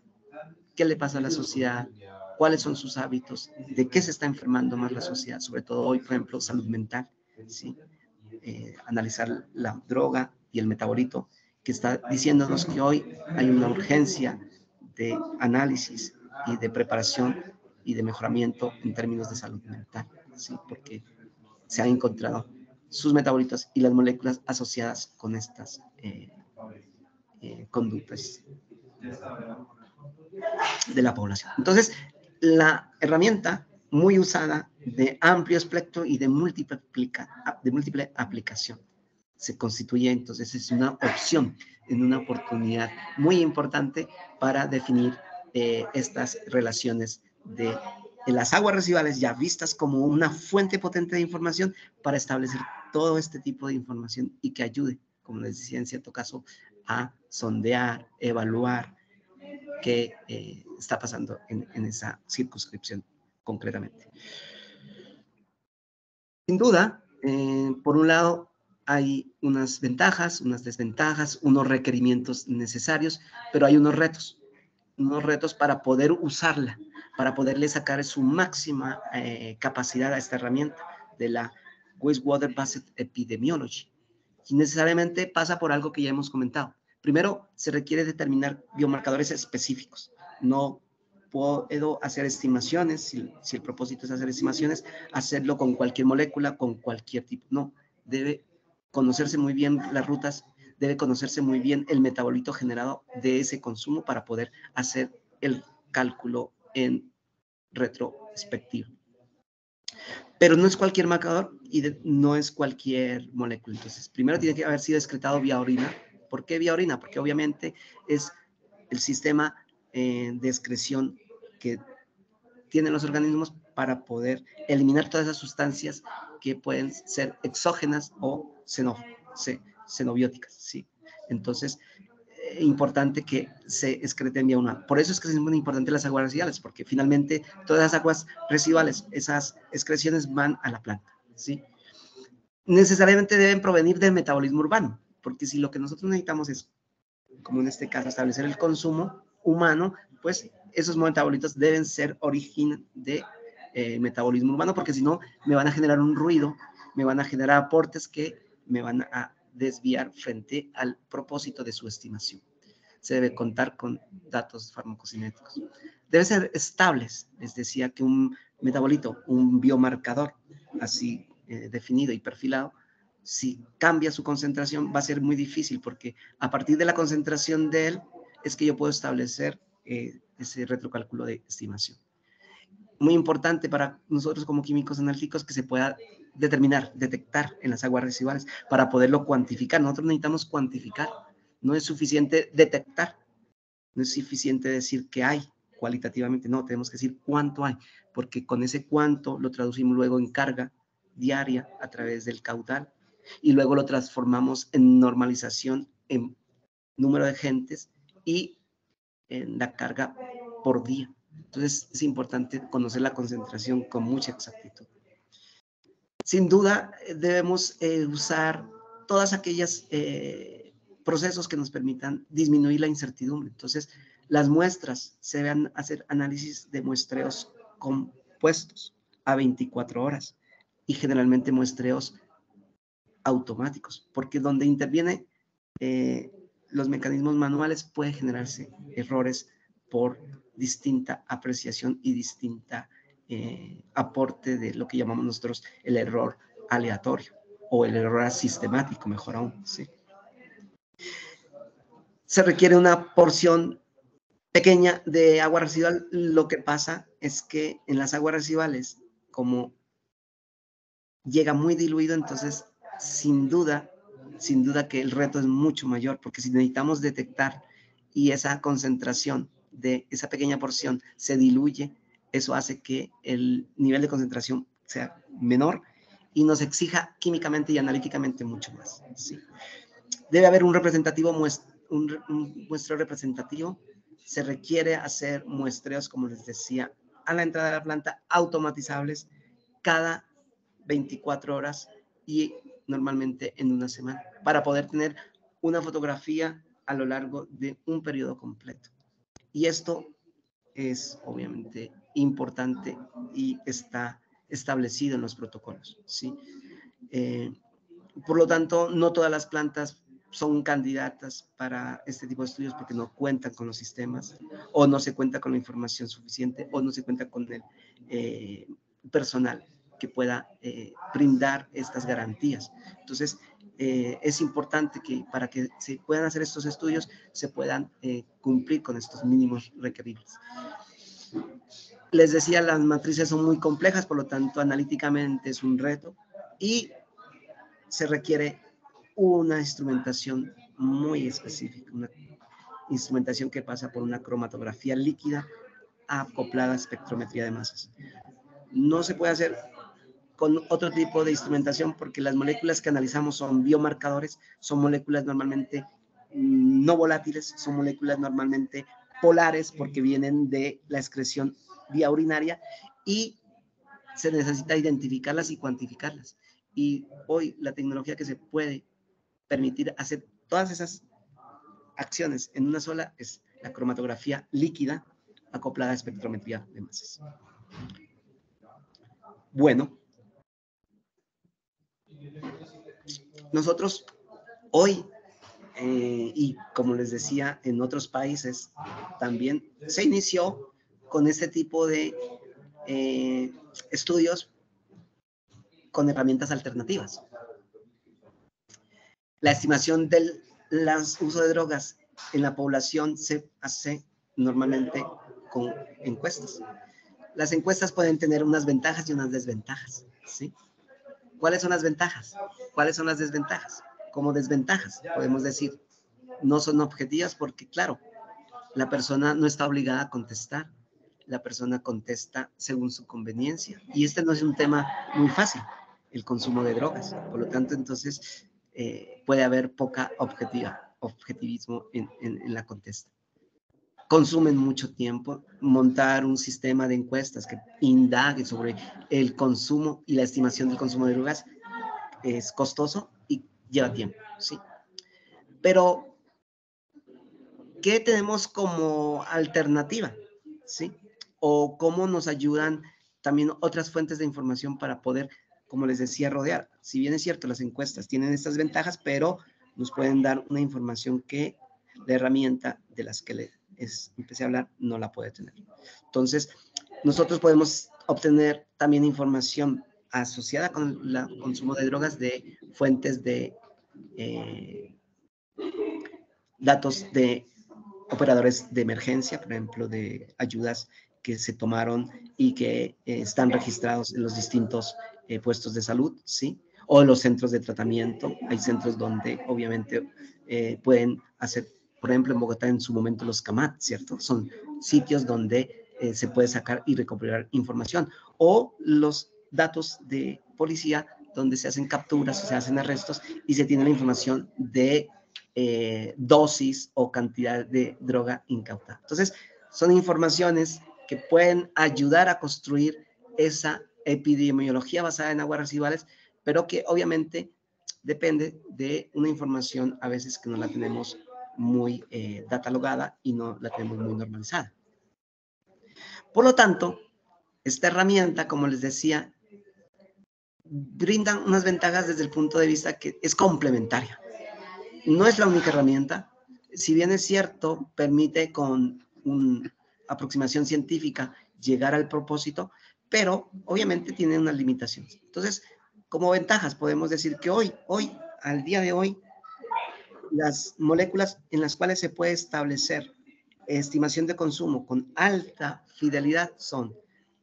qué le pasa a la sociedad, cuáles son sus hábitos, de qué se está enfermando más la sociedad, sobre todo hoy, por ejemplo, salud mental, ¿sí? Eh, analizar la droga y el metabolito, que está diciéndonos que hoy hay una urgencia de análisis y de preparación y de mejoramiento en términos de salud mental, ¿sí? porque se han encontrado sus metabolitos y las moléculas asociadas con estas eh, eh, conductas de la población. Entonces, la herramienta muy usada de amplio espectro y de múltiple, múltiple aplicación se constituye entonces es una opción en una oportunidad muy importante para definir eh, estas relaciones de, las aguas residuales ya vistas como una fuente potente de información para establecer todo este tipo de información y que ayude, como les decía en cierto caso, a sondear, evaluar qué eh, está pasando en, en esa circunscripción concretamente. Sin duda, eh, por un lado, hay unas ventajas, unas desventajas, unos requerimientos necesarios, pero hay unos retos, unos retos para poder usarla, para poderle sacar su máxima eh, capacidad a esta herramienta de la Wastewater Based Epidemiology. Y necesariamente pasa por algo que ya hemos comentado. Primero, se requiere determinar biomarcadores específicos. No puedo hacer estimaciones, si, si el propósito es hacer estimaciones, hacerlo con cualquier molécula, con cualquier tipo. No, debe conocerse muy bien las rutas, debe conocerse muy bien el metabolito generado de ese consumo para poder hacer el cálculo en retrospectivo. Pero no es cualquier marcador y no es cualquier molécula. Entonces, primero tiene que haber sido excretado vía orina. ¿Por qué vía orina? Porque obviamente es el sistema eh, de excreción que tienen los organismos para poder eliminar todas esas sustancias que pueden ser exógenas o xenobióticas, ¿sí? Entonces, es eh, importante que se excreten vía una. Por eso es que es muy importante las aguas residuales, porque finalmente todas las aguas residuales, esas excreciones van a la planta, ¿sí? Necesariamente deben provenir del metabolismo urbano, porque si lo que nosotros necesitamos es, como en este caso, establecer el consumo humano, pues esos metabolitos deben ser origen de eh, metabolismo urbano, porque si no, me van a generar un ruido, me van a generar aportes que me van a desviar frente al propósito de su estimación. Se debe contar con datos farmacocinéticos. Deben ser estables, les decía que un metabolito, un biomarcador así eh, definido y perfilado, si cambia su concentración va a ser muy difícil porque a partir de la concentración de él es que yo puedo establecer eh, ese retrocálculo de estimación. Muy importante para nosotros como químicos analíticos que se pueda determinar, detectar en las aguas residuales para poderlo cuantificar. Nosotros necesitamos cuantificar. No es suficiente detectar, no es suficiente decir que hay cualitativamente, no, tenemos que decir cuánto hay, porque con ese cuánto lo traducimos luego en carga diaria a través del caudal y luego lo transformamos en normalización en número de gentes y en la carga por día. Entonces es importante conocer la concentración con mucha exactitud. Sin duda debemos eh, usar todas aquellas eh, procesos que nos permitan disminuir la incertidumbre. Entonces, las muestras se deben hacer análisis de muestreos compuestos a 24 horas y generalmente muestreos automáticos, porque donde interviene eh, los mecanismos manuales puede generarse errores por distinta apreciación y distinta eh, aporte de lo que llamamos nosotros el error aleatorio o el error sistemático, mejor aún. Se requiere una porción pequeña de agua residual. Lo que pasa es que en las aguas residuales, como llega muy diluido, entonces sin duda, sin duda que el reto es mucho mayor, porque si necesitamos detectar y esa concentración de esa pequeña porción se diluye, eso hace que el nivel de concentración sea menor y nos exija químicamente y analíticamente mucho más. ¿sí? Debe haber un representativo, un, muestreo representativo. Se requiere hacer muestreos, como les decía, a la entrada de la planta automatizables cada 24 horas y normalmente en una semana para poder tener una fotografía a lo largo de un periodo completo. Y esto es obviamente importante y está establecido en los protocolos. ¿sí? Eh, por lo tanto, no todas las plantas son candidatas para este tipo de estudios porque no cuentan con los sistemas o no se cuenta con la información suficiente o no se cuenta con el eh, personal que pueda eh, brindar estas garantías. Entonces, eh, es importante que para que se puedan hacer estos estudios se puedan eh, cumplir con estos mínimos requeribles. Les decía, las matrices son muy complejas, por lo tanto, analíticamente es un reto y se requiere una instrumentación muy específica, una instrumentación que pasa por una cromatografía líquida acoplada a espectrometría de masas. No se puede hacer con otro tipo de instrumentación porque las moléculas que analizamos son biomarcadores, son moléculas normalmente no volátiles, son moléculas normalmente polares porque vienen de la excreción vía urinaria y se necesita identificarlas y cuantificarlas. Y hoy la tecnología que se puede permitir hacer todas esas acciones en una sola es la cromatografía líquida acoplada a espectrometría de masas. Bueno, nosotros hoy, eh, y como les decía, en otros países también se inició con este tipo de eh, estudios con herramientas alternativas. La estimación del uso de drogas en la población se hace normalmente con encuestas. Las encuestas pueden tener unas ventajas y unas desventajas, ¿sí? ¿Cuáles son las ventajas? ¿Cuáles son las desventajas? Como desventajas, podemos decir, no son objetivas porque, claro, la persona no está obligada a contestar. La persona contesta según su conveniencia. Y este no es un tema muy fácil, el consumo de drogas. Por lo tanto, entonces, eh, puede haber poca objetiva, objetivismo en, en la contesta consumen mucho tiempo. Montar un sistema de encuestas que indague sobre el consumo y la estimación del consumo de drogas es costoso y lleva tiempo, ¿sí? Pero, ¿qué tenemos como alternativa? ¿Sí? O cómo nos ayudan también otras fuentes de información para poder, como les decía, rodear. Si bien es cierto, las encuestas tienen estas ventajas, pero nos pueden dar una información que la herramienta de las que le es, empecé a hablar, no la puede tener. Entonces, nosotros podemos obtener también información asociada con el consumo de drogas de fuentes de eh, datos de operadores de emergencia, por ejemplo, de ayudas que se tomaron y que eh, están registrados en los distintos eh, puestos de salud, ¿sí? O los centros de tratamiento. Hay centros donde obviamente eh, pueden hacer, por ejemplo, en Bogotá en su momento los CAMAT, ¿cierto? Son sitios donde se puede sacar y recopilar información. O los datos de policía donde se hacen capturas, se hacen arrestos y se tiene la información de dosis o cantidad de droga incautada. Entonces, son informaciones que pueden ayudar a construir esa epidemiología basada en aguas residuales, pero que obviamente depende de una información a veces que no la tenemos muy eh, catalogada y no la tenemos muy normalizada. Por lo tanto, esta herramienta, como les decía, brinda unas ventajas desde el punto de vista que es complementaria. No es la única herramienta, si bien es cierto, permite con una aproximación científica llegar al propósito, pero obviamente tiene unas limitaciones. Entonces, como ventajas podemos decir que hoy, hoy, al día de hoy, las moléculas en las cuales se puede establecer estimación de consumo con alta fidelidad son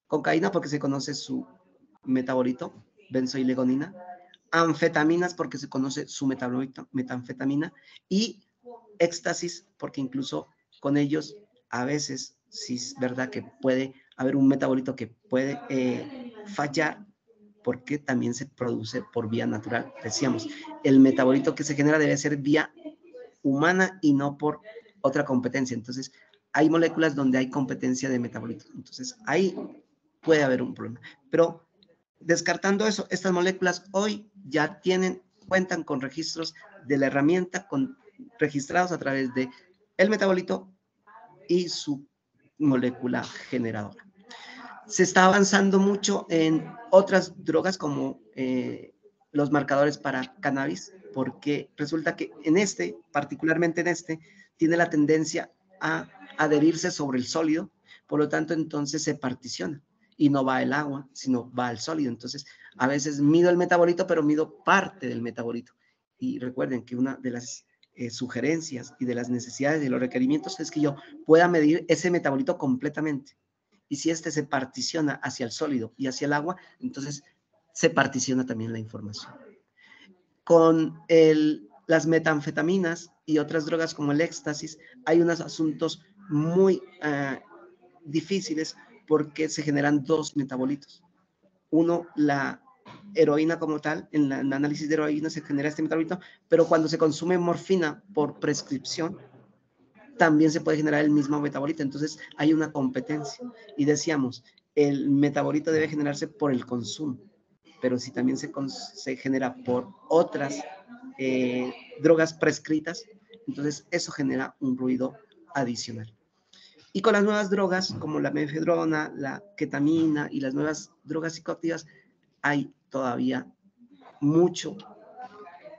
cocaína porque se conoce su metabolito, benzoilegonina, anfetaminas porque se conoce su metabolito, metanfetamina, y éxtasis porque incluso con ellos a veces sí es verdad que puede haber un metabolito que puede eh, fallar porque también se produce por vía natural. Decíamos, el metabolito que se genera debe ser vía humana y no por otra competencia. Entonces, hay moléculas donde hay competencia de metabolitos. Entonces, ahí puede haber un problema. Pero descartando eso, estas moléculas hoy ya tienen, cuentan con registros de la herramienta, con registrados a través de el metabolito y su molécula generadora. Se está avanzando mucho en otras drogas como eh, los marcadores para cannabis, porque resulta que en este, particularmente en este, tiene la tendencia a adherirse sobre el sólido, por lo tanto entonces se particiona y no va el agua, sino va al sólido. Entonces, a veces mido el metabolito, pero mido parte del metabolito. Y recuerden que una de las eh, sugerencias y de las necesidades y los requerimientos es que yo pueda medir ese metabolito completamente. Y si este se particiona hacia el sólido y hacia el agua, entonces se particiona también la información. Con el, las metanfetaminas y otras drogas como el éxtasis, hay unos asuntos muy ah, difíciles porque se generan dos metabolitos. Uno, la heroína como tal, en, el análisis de heroína se genera este metabolito, pero cuando se consume morfina por prescripción, también se puede generar el mismo metabolito. Entonces hay una competencia. Y decíamos, el metabolito debe generarse por el consumo, pero si también se, genera por otras eh, drogas prescritas, entonces eso genera un ruido adicional. Y con las nuevas drogas, como la mefedrona, la ketamina y las nuevas drogas psicoactivas, hay todavía mucho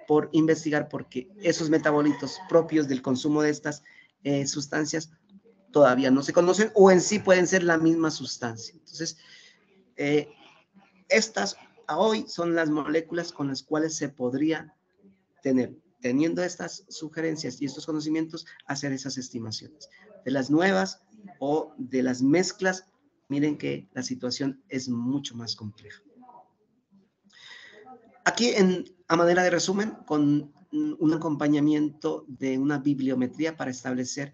por investigar porque esos metabolitos propios del consumo de estas eh, sustancias todavía no se conocen o en sí pueden ser la misma sustancia. Entonces, eh, estas hoy son las moléculas con las cuales se podría tener, teniendo estas sugerencias y estos conocimientos, hacer esas estimaciones. De las nuevas o de las mezclas, miren que la situación es mucho más compleja. Aquí, en, a manera de resumen, con un acompañamiento de una bibliometría para establecer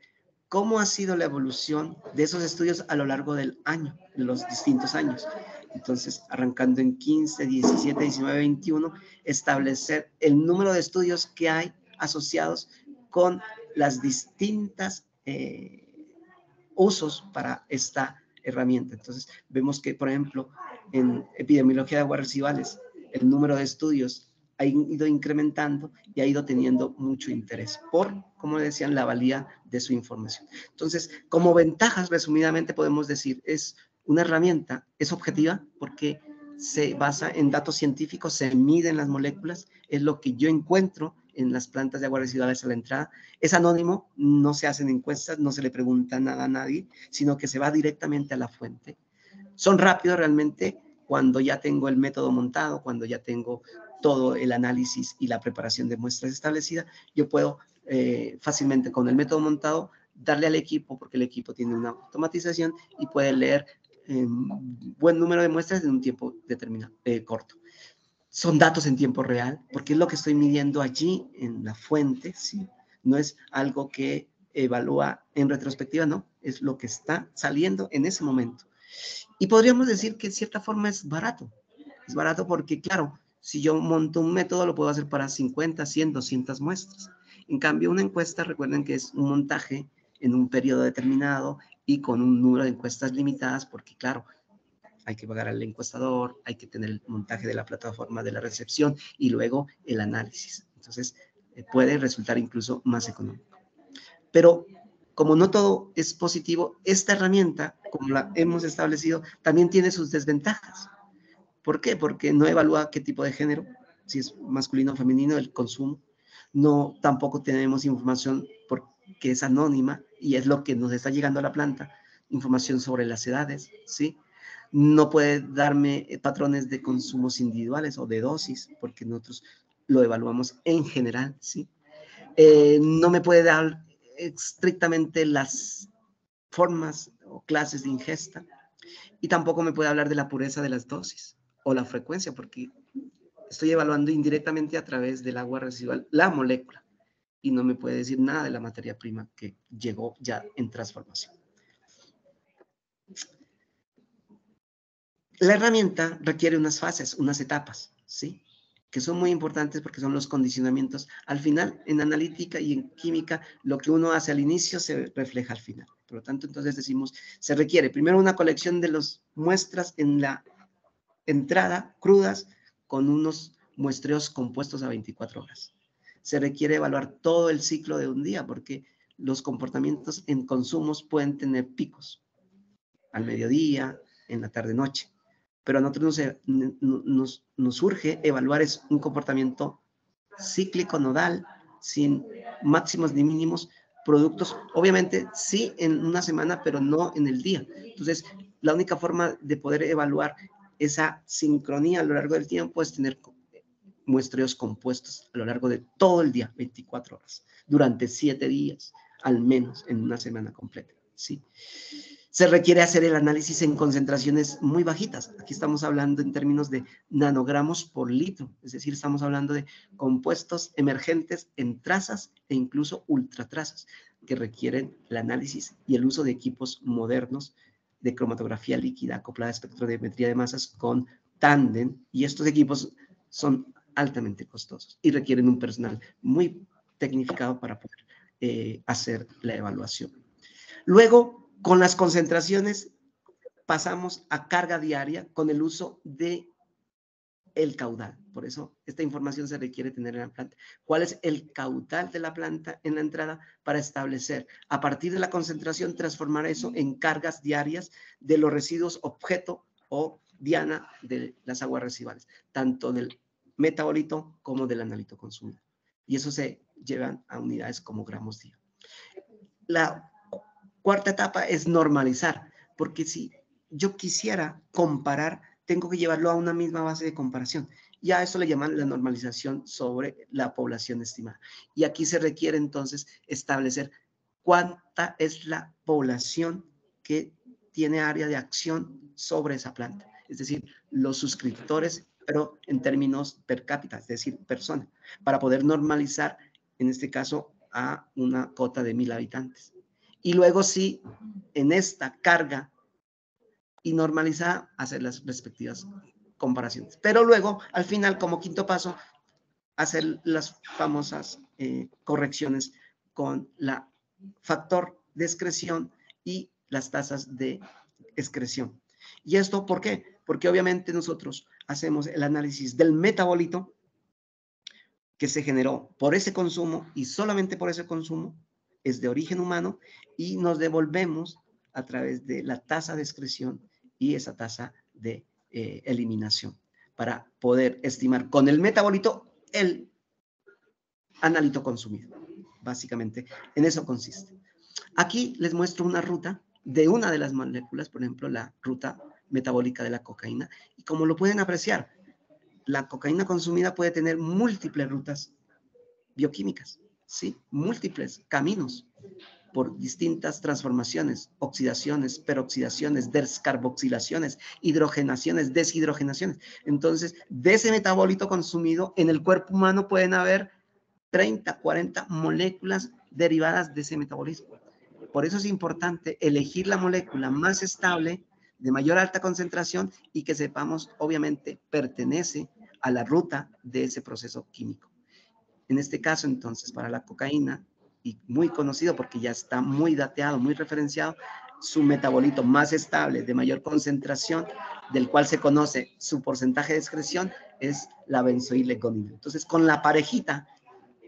cómo ha sido la evolución de esos estudios a lo largo del año, de los distintos años. Entonces, arrancando en 15, 17, 19, 21, establecer el número de estudios que hay asociados con las distintas eh, usos para esta herramienta. Entonces, vemos que, por ejemplo, en epidemiología de aguas residuales, el número de estudios ha ido incrementando y ha ido teniendo mucho interés por, como decían, la valía de su información. Entonces, como ventajas, resumidamente podemos decir, es una herramienta, es objetiva porque se basa en datos científicos, se miden las moléculas, es lo que yo encuentro en las plantas de aguas residuales a la entrada. Es anónimo, no se hacen encuestas, no se le pregunta nada a nadie, sino que se va directamente a la fuente. Son rápidos realmente, cuando ya tengo el método montado, cuando ya tengo todo el análisis y la preparación de muestras establecida, yo puedo eh, fácilmente con el método montado darle al equipo, porque el equipo tiene una automatización y puede leer eh, buen número de muestras en un tiempo determinado, eh, corto. Son datos en tiempo real, porque es lo que estoy midiendo allí en la fuente, ¿sí? No es algo que evalúa en retrospectiva, no, es lo que está saliendo en ese momento. Y podríamos decir que en cierta forma es barato. Es barato porque, claro, si yo monto un método, lo puedo hacer para 50, 100, 200 muestras. En cambio, una encuesta, recuerden que es un montaje en un periodo determinado y con un número de encuestas limitadas, porque, claro, hay que pagar al encuestador, hay que tener el montaje de la plataforma de la recepción y luego el análisis. Entonces, eh, puede resultar incluso más económico. Pero como no todo es positivo, esta herramienta, como la hemos establecido, también tiene sus desventajas. ¿Por qué? Porque no evalúa qué tipo de género, si es masculino o femenino, el consumo. No, tampoco tenemos información porque es anónima y es lo que nos está llegando a la planta, información sobre las edades, ¿sí? No puede darme eh, patrones de consumos individuales o de dosis, porque nosotros lo evaluamos en general, ¿sí? Eh, no me puede dar estrictamente las formas o clases de ingesta y tampoco me puede hablar de la pureza de las dosis o la frecuencia porque estoy evaluando indirectamente a través del agua residual la molécula y no me puede decir nada de la materia prima que llegó ya en transformación. La herramienta requiere unas fases, unas etapas, ¿sí? Que son muy importantes porque son los condicionamientos. Al final, en analítica y en química, lo que uno hace al inicio se refleja al final. Por lo tanto, entonces decimos, se requiere primero una colección de las muestras en la entrada, crudas, con unos muestreos compuestos a 24 horas. Se requiere evaluar todo el ciclo de un día porque los comportamientos en consumos pueden tener picos al mediodía, en la tarde-noche pero a nosotros nos, nos, surge evaluar es un comportamiento cíclico nodal, sin máximos ni mínimos, productos, obviamente sí en una semana, pero no en el día. Entonces, la única forma de poder evaluar esa sincronía a lo largo del tiempo es tener muestreos compuestos a lo largo de todo el día, 24 horas, durante 7 días, al menos en una semana completa, ¿sí? Se requiere hacer el análisis en concentraciones muy bajitas. Aquí estamos hablando en términos de nanogramos por litro, es decir, estamos hablando de compuestos emergentes en trazas e incluso ultratrazas que requieren el análisis y el uso de equipos modernos de cromatografía líquida acoplada a espectrometría de masas con Tandem y estos equipos son altamente costosos y requieren un personal muy tecnificado para poder eh, hacer la evaluación. Luego, con las concentraciones pasamos a carga diaria con el uso de el caudal. Por eso esta información se requiere tener en la planta. ¿Cuál es el caudal de la planta en la entrada para establecer a partir de la concentración transformar eso en cargas diarias de los residuos objeto o diana de las aguas residuales, tanto del metabolito como del analito consumido. Y eso se llevan a unidades como gramos día. La Cuarta etapa es normalizar, porque si yo quisiera comparar, tengo que llevarlo a una misma base de comparación. Y a eso le llaman la normalización sobre la población estimada. Y aquí se requiere entonces establecer cuánta es la población que tiene área de acción sobre esa planta. Es decir, los suscriptores, pero en términos per cápita, es decir, persona, para poder normalizar, en este caso, a una cota de mil habitantes y luego sí, en esta carga y normalizada, hacer las respectivas comparaciones. Pero luego, al final, como quinto paso, hacer las famosas eh, correcciones con la factor de excreción y las tasas de excreción. ¿Y esto por qué? Porque obviamente nosotros hacemos el análisis del metabolito que se generó por ese consumo y solamente por ese consumo es de origen humano y nos devolvemos a través de la tasa de excreción y esa tasa de eh, eliminación para poder estimar con el metabolito el analito consumido. Básicamente, en eso consiste. Aquí les muestro una ruta de una de las moléculas, por ejemplo, la ruta metabólica de la cocaína. Y como lo pueden apreciar, la cocaína consumida puede tener múltiples rutas bioquímicas. ¿Sí? Múltiples caminos por distintas transformaciones, oxidaciones, peroxidaciones, descarboxilaciones, hidrogenaciones, deshidrogenaciones. Entonces, de ese metabólito consumido en el cuerpo humano pueden haber 30, 40 moléculas derivadas de ese metabolismo. Por eso es importante elegir la molécula más estable, de mayor alta concentración y que sepamos, obviamente, pertenece a la ruta de ese proceso químico. En este caso, entonces, para la cocaína, y muy conocido porque ya está muy dateado, muy referenciado, su metabolito más estable, de mayor concentración, del cual se conoce su porcentaje de excreción, es la benzoilegonina. Entonces, con la parejita,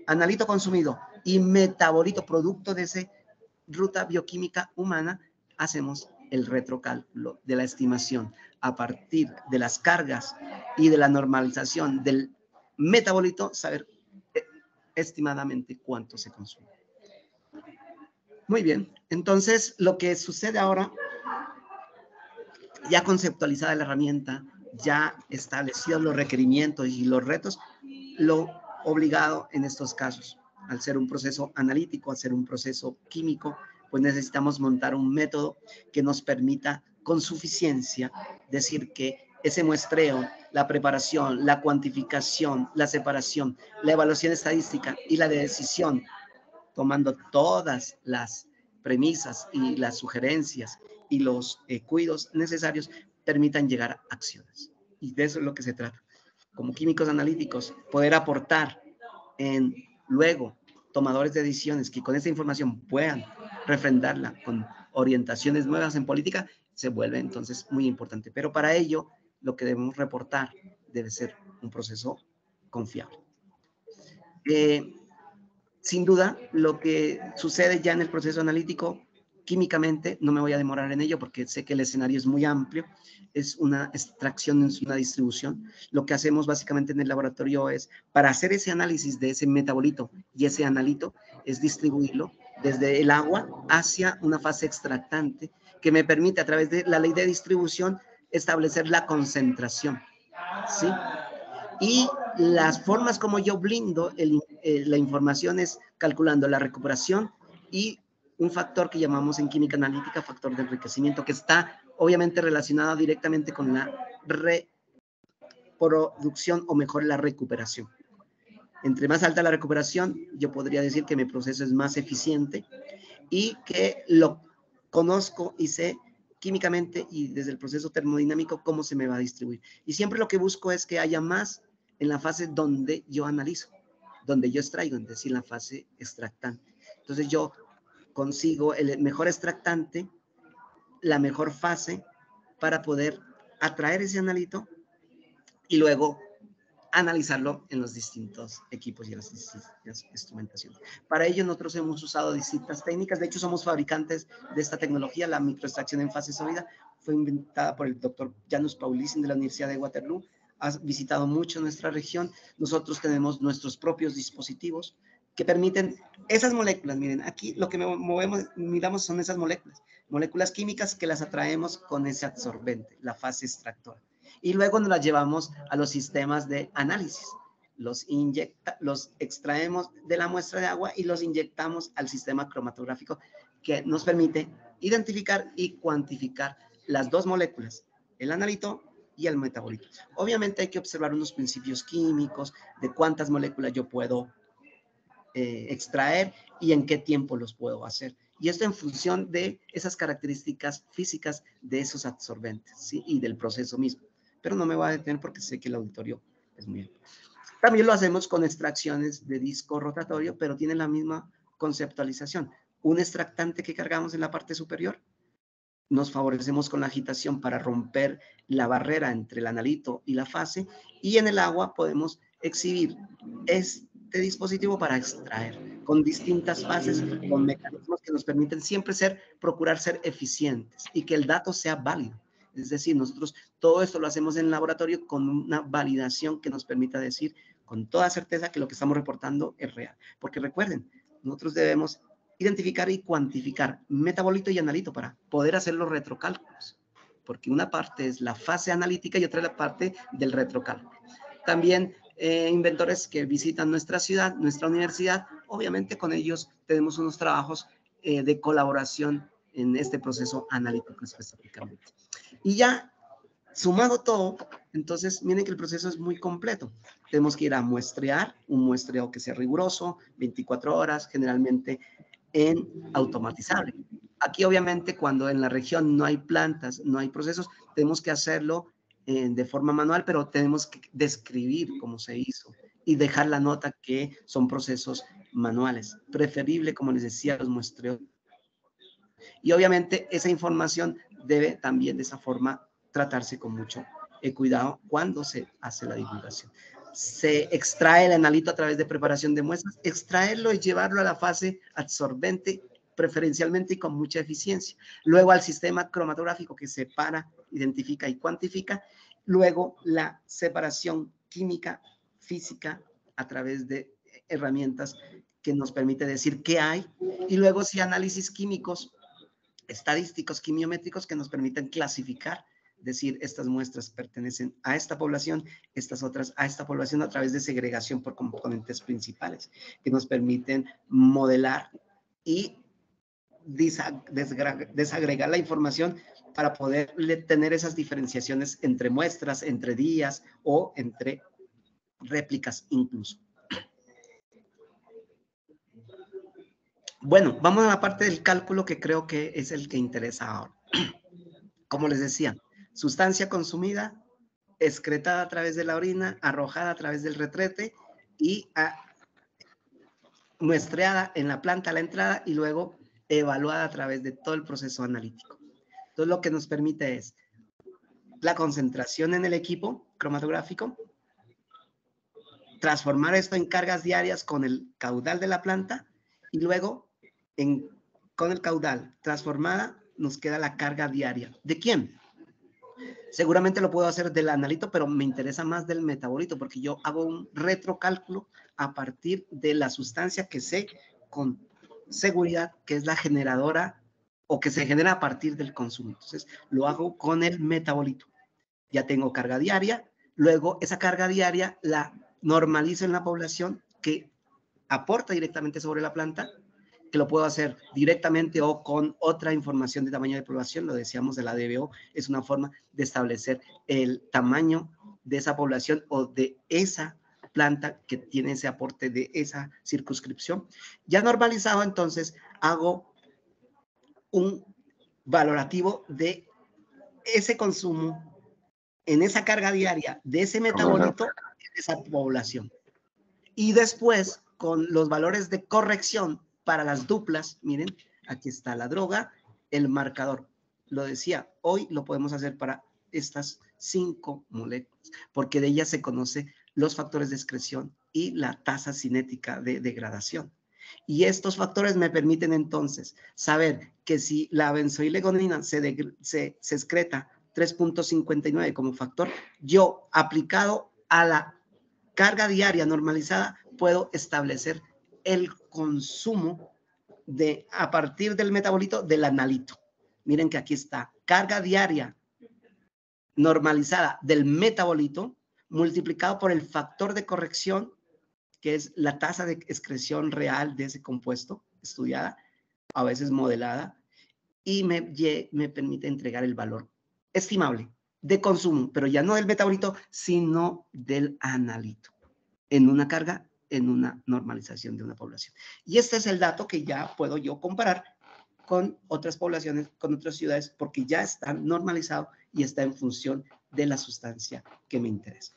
analito consumido y metabolito, producto de esa ruta bioquímica humana, hacemos el retrocálculo de la estimación a partir de las cargas y de la normalización del metabolito, saber estimadamente cuánto se consume. Muy bien, entonces lo que sucede ahora, ya conceptualizada la herramienta, ya establecidos los requerimientos y los retos, lo obligado en estos casos, al ser un proceso analítico, al ser un proceso químico, pues necesitamos montar un método que nos permita con suficiencia decir que ese muestreo, la preparación, la cuantificación, la separación, la evaluación estadística y la decisión tomando todas las premisas y las sugerencias y los eh, cuidos necesarios, permitan llegar a acciones. Y de eso es lo que se trata. Como químicos analíticos, poder aportar en luego tomadores de decisiones que con esta información puedan refrendarla con orientaciones nuevas en política, se vuelve entonces muy importante. Pero para ello, lo que debemos reportar debe ser un proceso confiable. Eh, sin duda, lo que sucede ya en el proceso analítico, químicamente, no me voy a demorar en ello porque sé que el escenario es muy amplio, es una extracción, es una distribución. Lo que hacemos básicamente en el laboratorio es, para hacer ese análisis de ese metabolito y ese analito, es distribuirlo desde el agua hacia una fase extractante que me permite a través de la ley de distribución establecer la concentración. ¿Sí? Y las formas como yo blindo eh, la información es calculando la recuperación y un factor que llamamos en química analítica factor de enriquecimiento, que está obviamente relacionado directamente con la reproducción o mejor la recuperación. Entre más alta la recuperación, yo podría decir que mi proceso es más eficiente y que lo conozco y sé químicamente y desde el proceso termodinámico cómo se me va a distribuir. Y siempre lo que busco es que haya más en la fase donde yo analizo, donde yo extraigo, es decir, la fase extractante. Entonces yo consigo el mejor extractante, la mejor fase para poder atraer ese analito y luego analizarlo en los distintos equipos y las distintas instrumentaciones. Para ello nosotros hemos usado distintas técnicas, de hecho somos fabricantes de esta tecnología, la microextracción en fase sólida, fue inventada por el doctor Janus Paulisin de la Universidad de Waterloo, has visitado mucho nuestra región, nosotros tenemos nuestros propios dispositivos que permiten esas moléculas. Miren, aquí lo que movemos, miramos son esas moléculas, moléculas químicas que las atraemos con ese absorbente, la fase extractora. Y luego nos las llevamos a los sistemas de análisis. Los, inyecta, los extraemos de la muestra de agua y los inyectamos al sistema cromatográfico que nos permite identificar y cuantificar las dos moléculas, el analito y el metabolito. Obviamente hay que observar unos principios químicos de cuántas moléculas yo puedo eh, extraer y en qué tiempo los puedo hacer. Y esto en función de esas características físicas de esos absorbentes y del proceso mismo. Pero no me voy a detener porque sé que el auditorio es muy amplio. También lo hacemos con extracciones de disco rotatorio, pero tiene la misma conceptualización. Un extractante que cargamos en la parte superior nos favorecemos con la agitación para romper la barrera entre el analito y la fase y en el agua podemos exhibir este dispositivo para extraer con distintas fases, con mecanismos que nos permiten siempre ser, procurar ser eficientes y que el dato sea válido. Es decir, nosotros todo esto lo hacemos en laboratorio con una validación que nos permita decir con toda certeza que lo que estamos reportando es real. Porque recuerden, nosotros debemos identificar y cuantificar metabolito y analito para poder hacer los retrocálculos, porque una parte es la fase analítica y otra es la parte del retrocálculo. También eh, inventores que visitan nuestra ciudad, nuestra universidad, obviamente con ellos tenemos unos trabajos eh, de colaboración en este proceso analítico específicamente. Y ya sumado todo, entonces miren que el proceso es muy completo. Tenemos que ir a muestrear, un muestreo que sea riguroso, 24 horas, generalmente en automatizable. Aquí obviamente cuando en la región no hay plantas, no hay procesos, tenemos que hacerlo eh, de forma manual, pero tenemos que describir cómo se hizo y dejar la nota que son procesos manuales. Preferible, como les decía, los muestreos. Y obviamente esa información debe también de esa forma tratarse con mucho eh, cuidado cuando se hace la divulgación. Se extrae el analito a través de preparación de muestras, extraerlo y llevarlo a la fase absorbente preferencialmente y con mucha eficiencia. Luego al sistema cromatográfico que separa, identifica y cuantifica. Luego la separación química, física, a través de herramientas que nos permite decir qué hay. Y luego sí análisis químicos, estadísticos, quimiométricos que nos permiten clasificar decir estas muestras pertenecen a esta población, estas otras a esta población a través de segregación por componentes principales que nos permiten modelar y desagregar la información para poder tener esas diferenciaciones entre muestras, entre días o entre réplicas incluso. Bueno, vamos a la parte del cálculo que creo que es el que interesa ahora. Como les decía, sustancia consumida, excretada a través de la orina, arrojada a través del retrete y muestreada en la planta a la entrada y luego evaluada a través de todo el proceso analítico. Entonces, lo que nos permite es la concentración en el equipo cromatográfico, transformar esto en cargas diarias con el caudal de la planta y luego con el caudal transformada nos queda la carga diaria. ¿De quién? Seguramente lo puedo hacer del analito, pero me interesa más del metabolito porque yo hago un retrocálculo a partir de la sustancia que sé con seguridad que es la generadora o que se genera a partir del consumo. Entonces, lo hago con el metabolito. Ya tengo carga diaria, luego esa carga diaria la normalizo en la población que aporta directamente sobre la planta, que lo puedo hacer directamente o con otra información de tamaño de población, lo decíamos de la DBO, es una forma de establecer el tamaño de esa población o de esa planta que tiene ese aporte de esa circunscripción. Ya normalizado, entonces, hago un valorativo de ese consumo en esa carga diaria de ese metabolito en esa población. Y después, con los valores de corrección para las duplas, miren, aquí está la droga, el marcador. Lo decía, hoy lo podemos hacer para estas cinco moléculas, porque de ellas se conoce los factores de excreción y la tasa cinética de degradación. Y estos factores me permiten entonces saber que si la benzoilegonina se, se, se excreta 3.59 como factor, yo aplicado a la carga diaria normalizada puedo establecer el consumo de a partir del metabolito del analito. Miren que aquí está carga diaria normalizada del metabolito multiplicado por el factor de corrección, que es la tasa de excreción real de ese compuesto, estudiada, a veces modelada, y me, me permite entregar el valor estimable de consumo, pero ya no del metabolito, sino del analito, en una carga, en una normalización de una población. Y este es el dato que ya puedo yo comparar con otras poblaciones, con otras ciudades, porque ya está normalizado y está en función de la sustancia que me interesa.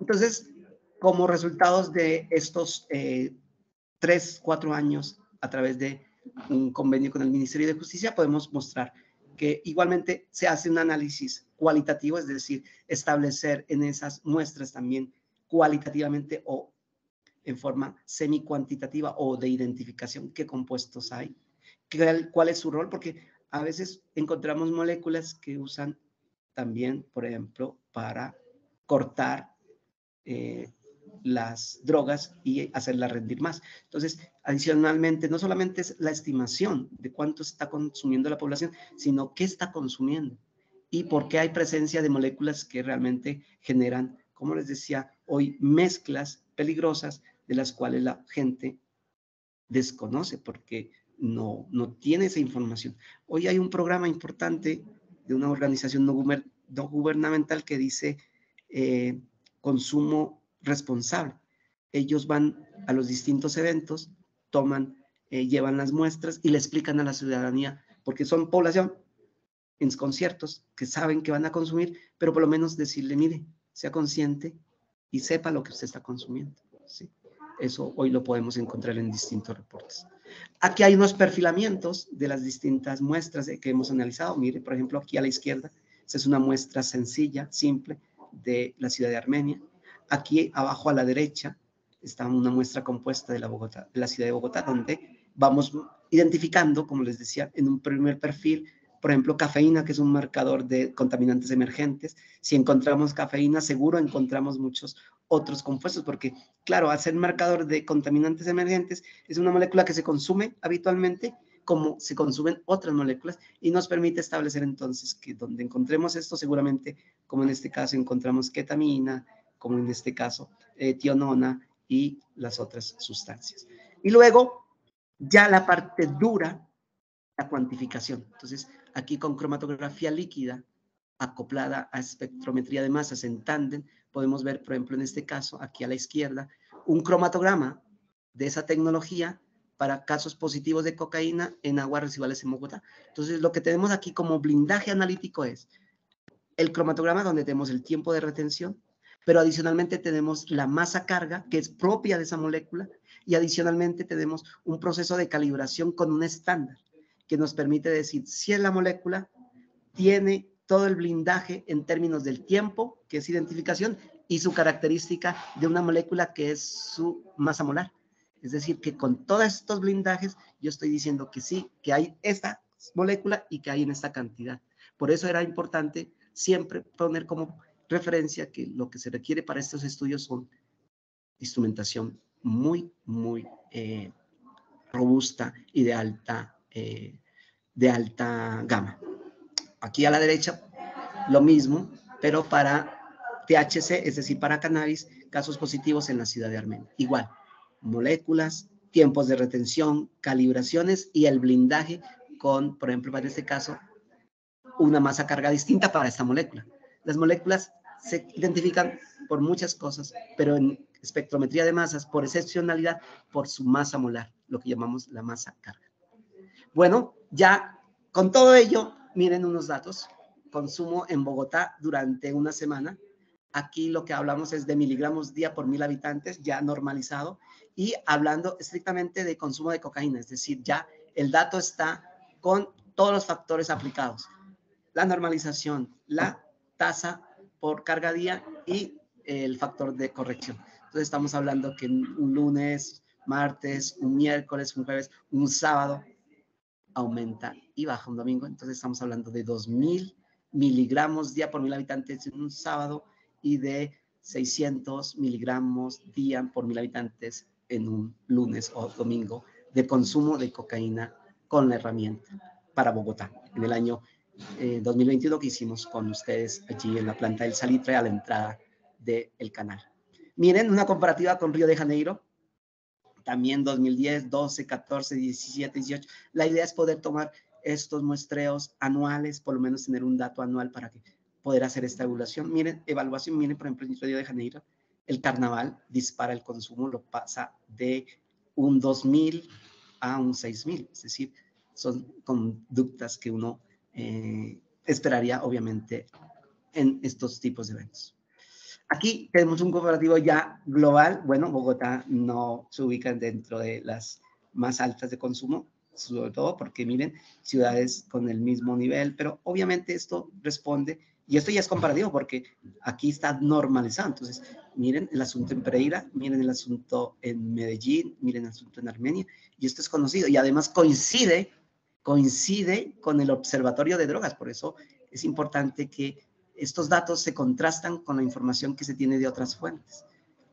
Entonces, como resultados de estos eh, tres, cuatro años a través de un convenio con el Ministerio de Justicia, podemos mostrar que igualmente se hace un análisis cualitativo, es decir, establecer en esas muestras también cualitativamente o en forma semi-cuantitativa o de identificación qué compuestos hay, cuál es su rol, porque a veces encontramos moléculas que usan también, por ejemplo, para cortar eh, las drogas y hacerlas rendir más. Entonces, adicionalmente, no solamente es la estimación de cuánto está consumiendo la población, sino qué está consumiendo y por qué hay presencia de moléculas que realmente generan, como les decía hoy, mezclas peligrosas de las cuales la gente desconoce porque no, no tiene esa información. Hoy hay un programa importante de una organización no, gubernamental que dice eh, consumo responsable. Ellos van a los distintos eventos, toman, eh, llevan las muestras y le explican a la ciudadanía, porque son población en conciertos que saben que van a consumir, pero por lo menos decirle, mire, sea consciente y sepa lo que usted está consumiendo. ¿sí? Eso hoy lo podemos encontrar en distintos reportes. Aquí hay unos perfilamientos de las distintas muestras que hemos analizado. Mire, por ejemplo, aquí a la izquierda, esa es una muestra sencilla, simple, de la ciudad de Armenia. Aquí abajo a la derecha está una muestra compuesta de la ciudad de Bogotá, donde vamos identificando, como les decía, en un primer perfil, por ejemplo, cafeína, que es un marcador de contaminantes emergentes. Si encontramos cafeína, seguro encontramos muchos otros compuestos, porque claro, al ser marcador de contaminantes emergentes, es una molécula que se consume habitualmente como se consumen otras moléculas y nos permite establecer entonces que donde encontremos esto, seguramente, como en este caso encontramos ketamina, como en este caso eh, tionona y las otras sustancias. Y luego, ya la parte dura, la cuantificación. Entonces, aquí con cromatografía líquida acoplada a espectrometría de masas en tándem, podemos ver, por ejemplo, en este caso, aquí a la izquierda, un cromatograma de esa tecnología para casos positivos de cocaína en aguas residuales en Bogotá. Entonces, lo que tenemos aquí como blindaje analítico es el cromatograma donde tenemos el tiempo de retención, pero adicionalmente tenemos la masa carga, que es propia de esa molécula, y adicionalmente tenemos un proceso de calibración con un estándar, que nos permite decir si es la molécula tiene todo el blindaje en términos del tiempo, que es identificación, y su característica de una molécula que es su masa molar. Es decir, que con todos estos blindajes yo estoy diciendo que sí, que hay esta molécula y que hay en esta cantidad. Por eso era importante siempre poner como referencia que lo que se requiere para estos estudios son instrumentación muy, muy eh, robusta y de alta, eh, de alta gama. Aquí a la derecha, lo mismo, pero para THC, es decir, para cannabis, casos positivos en la ciudad de Armenia. Igual, moléculas, tiempos de retención, calibraciones y el blindaje con, por ejemplo, para este caso, una masa carga distinta para esta molécula. Las moléculas se identifican por muchas cosas, pero en espectrometría de masas, por excepcionalidad, por su masa molar, lo que llamamos la masa carga. Bueno, ya con todo ello, miren unos datos. Consumo en Bogotá durante una semana. Aquí lo que hablamos es de miligramos día por mil habitantes, ya normalizado, y hablando estrictamente de consumo de cocaína, es decir, ya el dato está con todos los factores aplicados. La normalización, la tasa por carga día y el factor de corrección. Entonces estamos hablando que un lunes, martes, un miércoles, un jueves, un sábado aumenta y baja un domingo. Entonces estamos hablando de 2.000 miligramos día por mil habitantes en un sábado y de 600 miligramos día por mil habitantes en un lunes o domingo de consumo de cocaína con la herramienta para Bogotá en el año 2021 eh, que hicimos con ustedes allí en la planta del Salitre a la entrada del canal. Miren, una comparativa con Río de Janeiro, también 2010, 12, 14, 17, 18. La idea es poder tomar estos muestreos anuales, por lo menos tener un dato anual para poder hacer esta evaluación. Miren, evaluación, miren, por ejemplo, en Río de Janeiro, el carnaval dispara el consumo, lo pasa de un 2000 a un 6000, es decir, son conductas que uno eh, esperaría, obviamente, en estos tipos de eventos. Aquí tenemos un comparativo ya global. Bueno, Bogotá no se ubica dentro de las más altas de consumo, sobre todo porque miren, ciudades con el mismo nivel, pero obviamente esto responde, y esto ya es comparativo porque aquí está normalizado. Entonces, miren el asunto en Pereira, miren el asunto en Medellín, miren el asunto en Armenia, y esto es conocido y además coincide coincide con el observatorio de drogas. Por eso es importante que estos datos se contrastan con la información que se tiene de otras fuentes.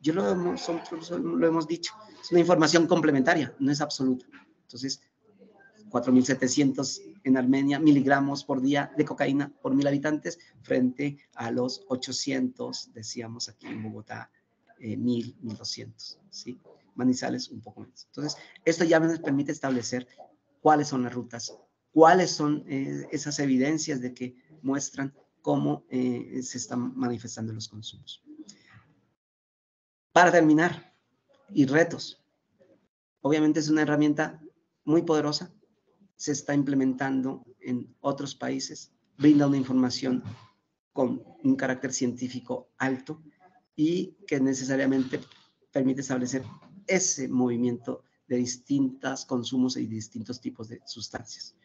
Yo lo hemos, lo hemos dicho, es una información complementaria, no es absoluta. Entonces, 4.700 en Armenia miligramos por día de cocaína por mil habitantes frente a los 800, decíamos aquí en Bogotá, eh, 1.000, 1.200, ¿sí? Manizales un poco menos. Entonces, esto ya nos permite establecer cuáles son las rutas, cuáles son eh, esas evidencias de que muestran cómo eh, se están manifestando los consumos. Para terminar, y retos. Obviamente es una herramienta muy poderosa, se está implementando en otros países, brinda una información con un carácter científico alto y que necesariamente permite establecer ese movimiento de distintos consumos y distintos tipos de sustancias.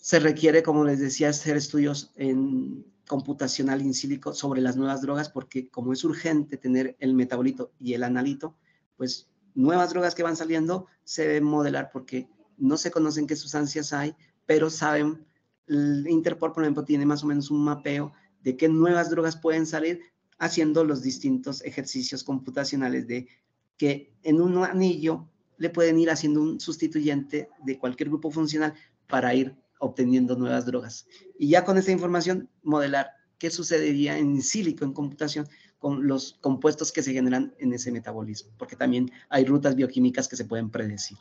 Se requiere, como les decía, hacer estudios en computacional in silico sobre las nuevas drogas porque como es urgente tener el metabolito y el analito, pues nuevas drogas que van saliendo se deben modelar porque no se conocen qué sustancias hay, pero saben, el Interpol, por ejemplo, tiene más o menos un mapeo de qué nuevas drogas pueden salir haciendo los distintos ejercicios computacionales de que en un anillo le pueden ir haciendo un sustituyente de cualquier grupo funcional para ir obteniendo nuevas drogas. Y ya con esta información, modelar qué sucedería en sílico, en computación, con los compuestos que se generan en ese metabolismo, porque también hay rutas bioquímicas que se pueden predecir.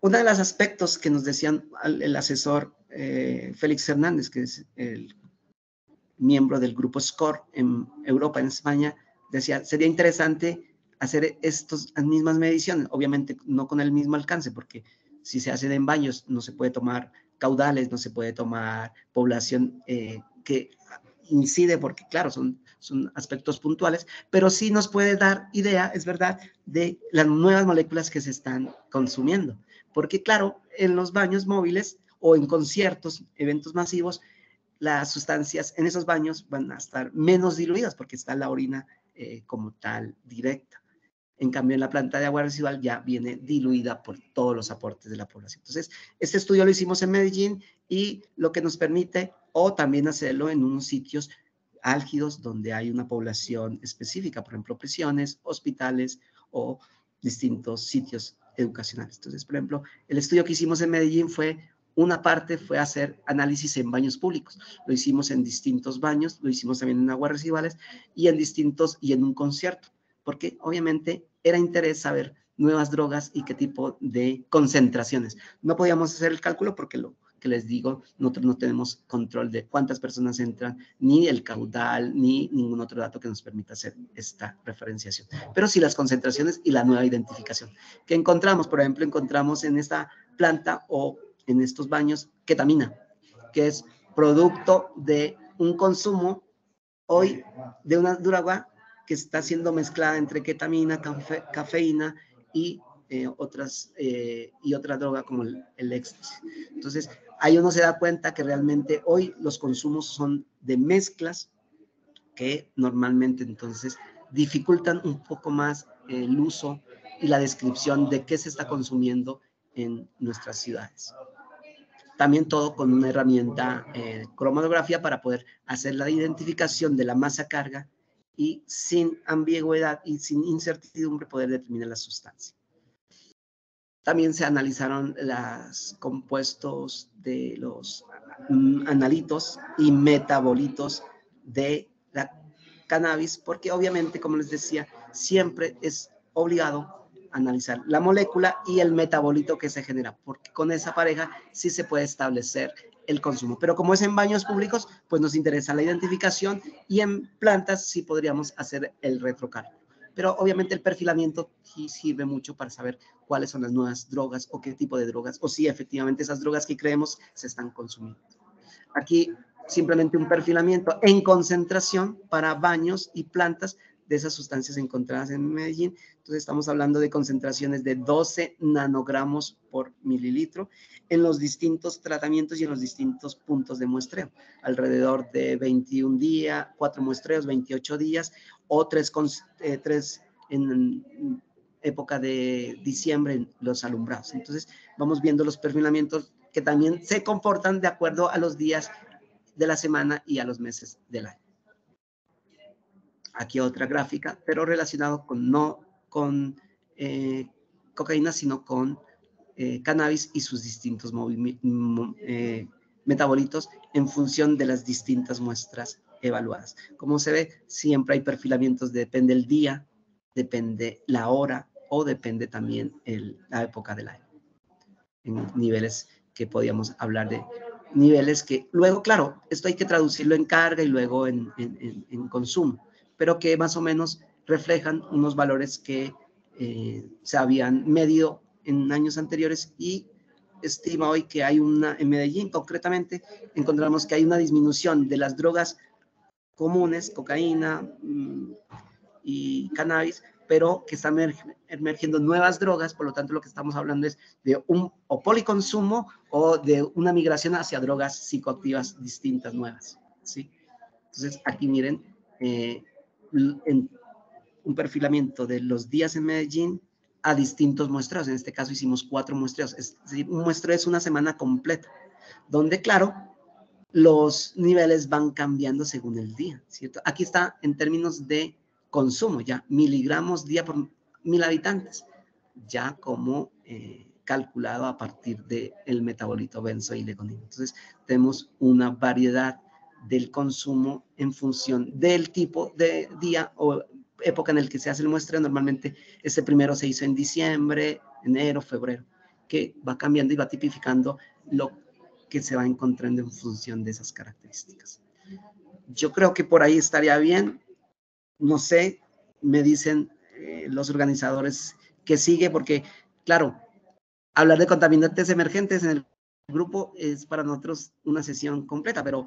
Uno de los aspectos que nos decían el asesor eh, Félix Hernández, que es el miembro del grupo SCORE en Europa, en España, decía, sería interesante hacer estas mismas mediciones, obviamente no con el mismo alcance, porque si se hacen en baños no se puede tomar caudales, no se puede tomar población eh, que incide, porque claro, son, aspectos puntuales, pero sí nos puede dar idea, es verdad, de las nuevas moléculas que se están consumiendo. Porque claro, en los baños móviles o en conciertos, eventos masivos, las sustancias en esos baños van a estar menos diluidas porque está la orina eh, como tal directa. En cambio, en la planta de agua residual ya viene diluida por todos los aportes de la población. Entonces, este estudio lo hicimos en Medellín y lo que nos permite, o también hacerlo en unos sitios álgidos donde hay una población específica, por ejemplo, prisiones, hospitales o distintos sitios educacionales. Entonces, por ejemplo, el estudio que hicimos en Medellín fue una parte fue hacer análisis en baños públicos. Lo hicimos en distintos baños, lo hicimos también en aguas residuales y en distintos y en un concierto, porque obviamente era interés saber nuevas drogas y qué tipo de concentraciones. No podíamos hacer el cálculo porque lo que les digo, nosotros no tenemos control de cuántas personas entran, ni el caudal, ni ningún otro dato que nos permita hacer esta referenciación. Pero sí las concentraciones y la nueva identificación. que encontramos? Por ejemplo, encontramos en esta planta o en estos baños ketamina, que es producto de un consumo hoy de una duragua que está siendo mezclada entre ketamina, cafeína y eh, otras eh, y otra droga como el, el éxtasis. Entonces, ahí uno se da cuenta que realmente hoy los consumos son de mezclas que normalmente entonces dificultan un poco más el uso y la descripción de qué se está consumiendo en nuestras ciudades. También todo con una herramienta eh, cromatografía para poder hacer la identificación de la masa carga y sin ambigüedad y sin incertidumbre poder determinar la sustancia. También se analizaron los compuestos de los mm, analitos y metabolitos de la cannabis, porque obviamente, como les decía, siempre es obligado analizar la molécula y el metabolito que se genera, porque con esa pareja sí se puede establecer el consumo. Pero como es en baños públicos, pues nos interesa la identificación y en plantas sí podríamos hacer el retrocálculo. Pero obviamente el perfilamiento sí sirve mucho para saber cuáles son las nuevas drogas o qué tipo de drogas, o si efectivamente esas drogas que creemos se están consumiendo. Aquí simplemente un perfilamiento en concentración para baños y plantas de esas sustancias encontradas en Medellín. Entonces estamos hablando de concentraciones de 12 nanogramos por mililitro en los distintos tratamientos y en los distintos puntos de muestreo. Alrededor de 21 días, 4 muestreos, 28 días o 3, eh, en época de diciembre en los alumbrados. Entonces vamos viendo los perfilamientos que también se comportan de acuerdo a los días de la semana y a los meses del año. Aquí otra gráfica, pero relacionado con no con eh, cocaína, sino con eh, cannabis y sus distintos eh, metabolitos en función de las distintas muestras evaluadas. Como se ve, siempre hay perfilamientos, depende el día, depende la hora o depende también la época del año. en niveles que podíamos hablar de niveles que luego, claro, esto hay que traducirlo en carga y luego en, en, en consumo, pero que más o menos reflejan unos valores que eh, se habían medido en años anteriores y estima hoy que hay una, en Medellín concretamente, encontramos que hay una disminución de las drogas comunes, cocaína mm, y cannabis, pero que están emergiendo nuevas drogas, por lo tanto lo que estamos hablando es de un o policonsumo o de una migración hacia drogas psicoactivas distintas, nuevas, ¿sí? Entonces, aquí miren, eh, en un perfilamiento de los días en Medellín a distintos muestreos. En este caso hicimos cuatro muestreos. Es decir, un muestreo es una semana completa, donde, claro, los niveles van cambiando según el día, ¿cierto? Aquí está en términos de consumo, ya miligramos día por mil habitantes, ya como eh, calculado a partir del el metabolito benzoilegonino. Entonces, tenemos una variedad del consumo en función del tipo de día o época en el que se hace el muestreo, normalmente ese primero se hizo en diciembre, enero, febrero, que va cambiando y va tipificando lo que se va encontrando en función de esas características. Yo creo que por ahí estaría bien, no sé, me dicen eh, los organizadores que sigue, porque claro, hablar de contaminantes emergentes en el grupo es para nosotros una sesión completa, pero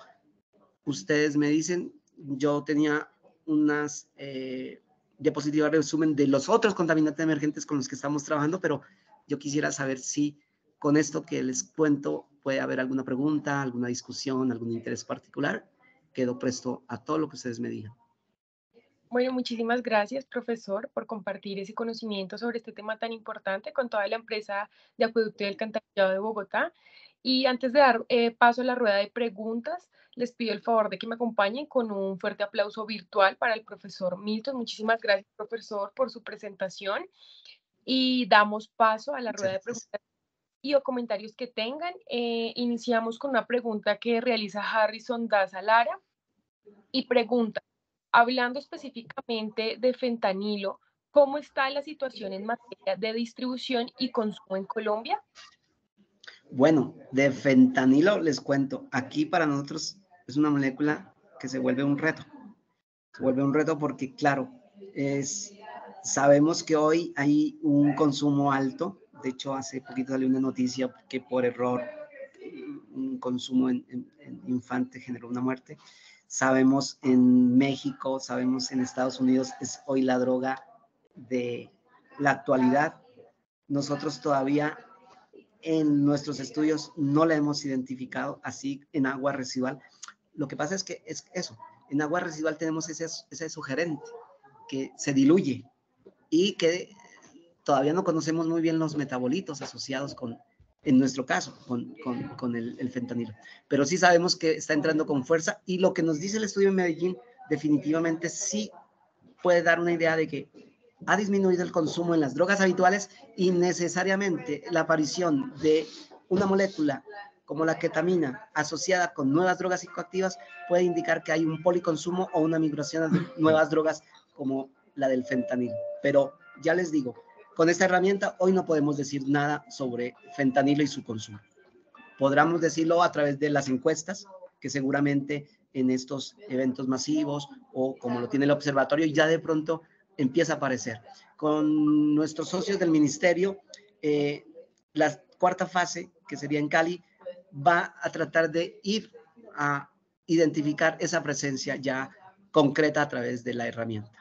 ustedes me dicen, yo tenía unas eh, diapositivas resumen de los otros contaminantes emergentes con los que estamos trabajando, pero yo quisiera saber si con esto que les cuento puede haber alguna pregunta, alguna discusión, algún interés particular. Quedo presto a todo lo que ustedes me digan. Bueno, muchísimas gracias, profesor, por compartir ese conocimiento sobre este tema tan importante con toda la empresa de acueducto del Alcantarillado de Bogotá. Y antes de dar eh, paso a la rueda de preguntas, les pido el favor de que me acompañen con un fuerte aplauso virtual para el profesor Milton. Muchísimas gracias, profesor, por su presentación. Y damos paso a la rueda de preguntas y o comentarios que tengan. Eh, iniciamos con una pregunta que realiza Harrison Daza Lara y pregunta, hablando específicamente de fentanilo, ¿cómo está la situación en materia de distribución y consumo en Colombia? Bueno, de fentanilo les cuento, aquí para nosotros es una molécula que se vuelve un reto. Se vuelve un reto porque, claro, sabemos que hoy hay un consumo alto. De hecho, hace poquito salió una noticia que por error un consumo en, en infante generó una muerte. Sabemos en México, sabemos en Estados Unidos, es hoy la droga de la actualidad. Nosotros todavía en nuestros estudios no la hemos identificado así en agua residual. Lo que pasa es que es eso, en agua residual tenemos ese, ese sugerente que se diluye y que todavía no conocemos muy bien los metabolitos asociados con, en nuestro caso, con, con, con el, el, fentanilo. Pero sí sabemos que está entrando con fuerza y lo que nos dice el estudio en Medellín definitivamente sí puede dar una idea de que ha disminuido el consumo en las drogas habituales y necesariamente la aparición de una molécula como la ketamina asociada con nuevas drogas psicoactivas puede indicar que hay un policonsumo o una migración a nuevas drogas como la del fentanilo. Pero ya les digo, con esta herramienta hoy no podemos decir nada sobre fentanilo y su consumo. Podríamos decirlo a través de las encuestas, que seguramente en estos eventos masivos o como lo tiene el observatorio, ya de pronto empieza a aparecer. Con nuestros socios del ministerio, eh, la cuarta fase, que sería en Cali, va a tratar de ir a identificar esa presencia ya concreta a través de la herramienta.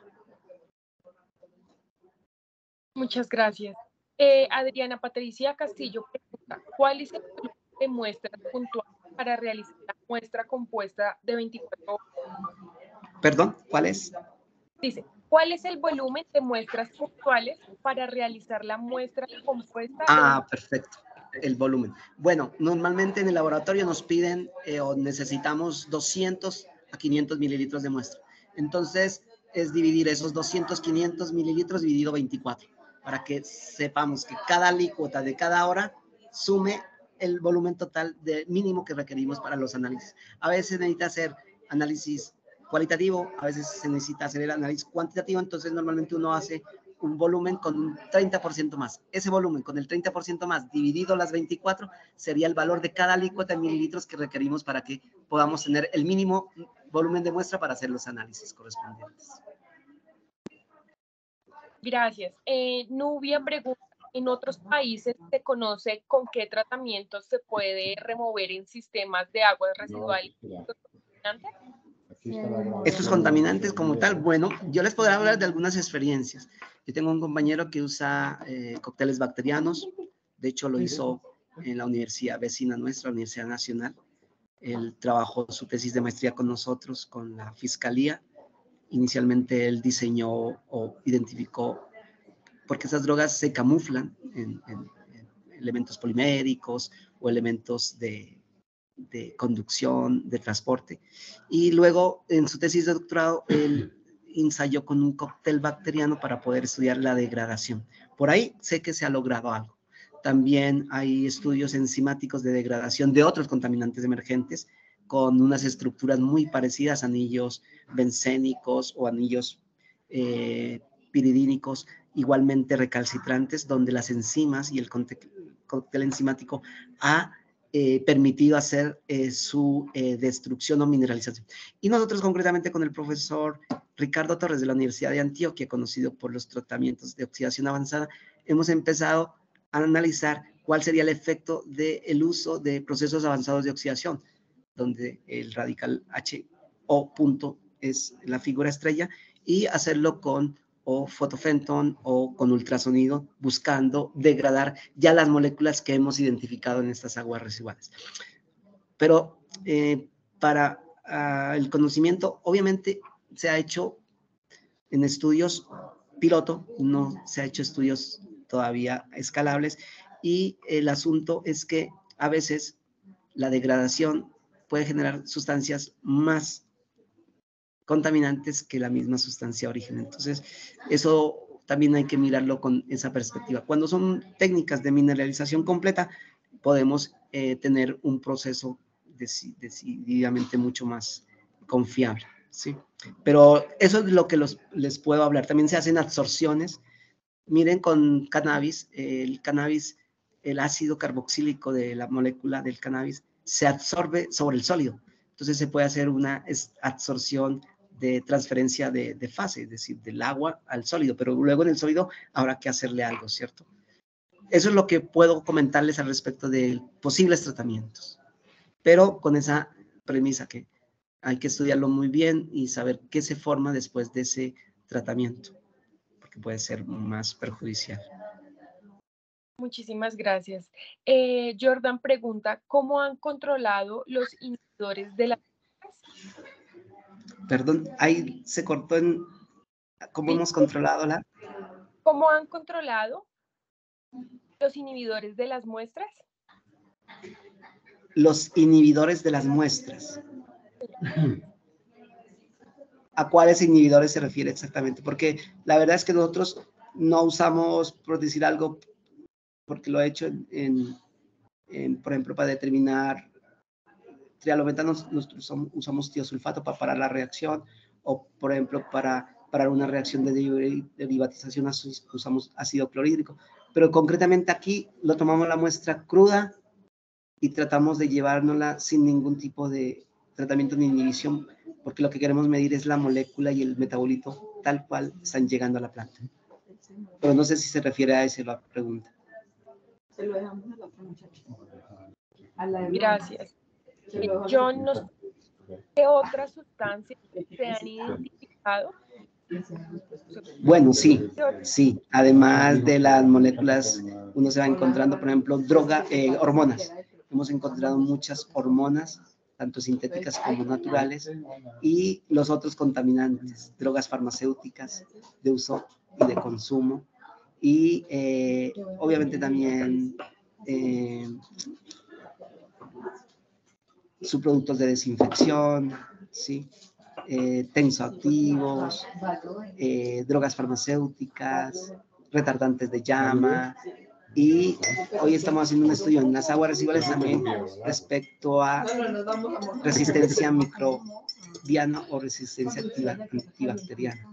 Muchas gracias. Eh, Adriana Patricia Castillo pregunta, ¿cuál es el de muestra puntual para realizar la muestra compuesta de 24 horas? Perdón, ¿cuál es? Dice, ¿Cuál es el volumen de muestras puntuales para realizar la muestra compuesta? Ah, perfecto. El volumen. Bueno, normalmente en el laboratorio nos piden eh, o necesitamos 200 a 500 mililitros de muestra. Entonces, es dividir esos 200, 500 mililitros dividido 24, para que sepamos que cada alícuota de cada hora sume el volumen total de mínimo que requerimos para los análisis. A veces necesita hacer análisis cualitativo, a veces se necesita hacer el análisis cuantitativo, entonces normalmente uno hace un volumen con un 30% más. Ese volumen con el 30% más dividido las 24 sería el valor de cada alícuota en mililitros que requerimos para que podamos tener el mínimo volumen de muestra para hacer los análisis correspondientes. Gracias. Eh, Nubia pregunta, ¿en otros países se conoce con qué tratamientos se puede remover en sistemas de aguas residuales? Estos contaminantes como tal, bueno, yo les podré hablar de algunas experiencias. Yo tengo un compañero que usa eh, cócteles bacterianos, de hecho lo hizo en la universidad vecina nuestra, la Universidad Nacional. Él trabajó su tesis de maestría con nosotros, con la Fiscalía. Inicialmente él diseñó o identificó, porque esas drogas se camuflan en, en elementos poliméricos o elementos de, de conducción, de transporte. Y luego en su tesis de doctorado, él ensayó con un cóctel bacteriano para poder estudiar la degradación. Por ahí sé que se ha logrado algo. También hay estudios enzimáticos de degradación de otros contaminantes emergentes con unas estructuras muy parecidas, anillos bencénicos o anillos eh, piridínicos igualmente recalcitrantes, donde las enzimas y el cóctel enzimático ha eh, permitido hacer eh, su eh, destrucción o mineralización. Y nosotros concretamente con el profesor Ricardo Torres de la Universidad de Antioquia, conocido por los tratamientos de oxidación avanzada, hemos empezado a analizar cuál sería el efecto del uso de procesos avanzados de oxidación, donde el radical HO punto es la figura estrella, y hacerlo con o fotofenton o con ultrasonido, buscando degradar ya las moléculas que hemos identificado en estas aguas residuales. Pero eh, para ah, el conocimiento, obviamente se ha hecho en estudios piloto, no se ha hecho estudios todavía escalables y el asunto es que a veces la degradación puede generar sustancias más contaminantes que la misma sustancia origen. Entonces, eso también hay que mirarlo con esa perspectiva. Cuando son técnicas de mineralización completa, podemos eh, tener un proceso decididamente mucho más confiable. ¿sí? Pero eso es lo que les puedo hablar. También se hacen absorciones. Miren con cannabis, el cannabis, el ácido carboxílico de la molécula del cannabis se absorbe sobre el sólido. Entonces se puede hacer una absorción de transferencia de, fase, es decir, del agua al sólido, pero luego en el sólido habrá que hacerle algo, ¿cierto? Eso es lo que puedo comentarles al respecto de posibles tratamientos, pero con esa premisa que hay que estudiarlo muy bien y saber qué se forma después de ese tratamiento, porque puede ser más perjudicial. Muchísimas gracias. Eh, Jordan pregunta, ¿cómo han controlado los inhibidores de la Perdón, ahí se cortó en cómo hemos controlado la. ¿Cómo han controlado los inhibidores de las muestras? Los inhibidores de las muestras. ¿A cuáles inhibidores se refiere exactamente? Porque la verdad es que nosotros no usamos, por decir algo, porque lo he hecho en, en por ejemplo, para determinar trialometanos nosotros usamos tiosulfato para parar la reacción o, por ejemplo, para parar una reacción de derivatización usamos ácido clorhídrico. Pero concretamente aquí lo tomamos la muestra cruda y tratamos de llevárnosla sin ningún tipo de tratamiento ni inhibición, porque lo que queremos medir es la molécula y el metabolito tal cual están llegando a la planta. Pero no sé si se refiere a eso la pregunta. Se lo dejamos a la otra muchacha. Gracias. John, nos, ¿qué otras sustancias se han identificado? Bueno, sí, sí. Además de las moléculas, uno se va encontrando, por ejemplo, droga, eh, hormonas. Hemos encontrado muchas hormonas, tanto sintéticas como naturales, y los otros contaminantes, drogas farmacéuticas de uso y de consumo, y eh, obviamente también eh, subproductos de desinfección, ¿sí? Eh, tensoactivos, eh, drogas farmacéuticas, retardantes de llama. Y hoy estamos haciendo un estudio en las aguas residuales también respecto a resistencia micro, diana o resistencia activa, antibacteriana.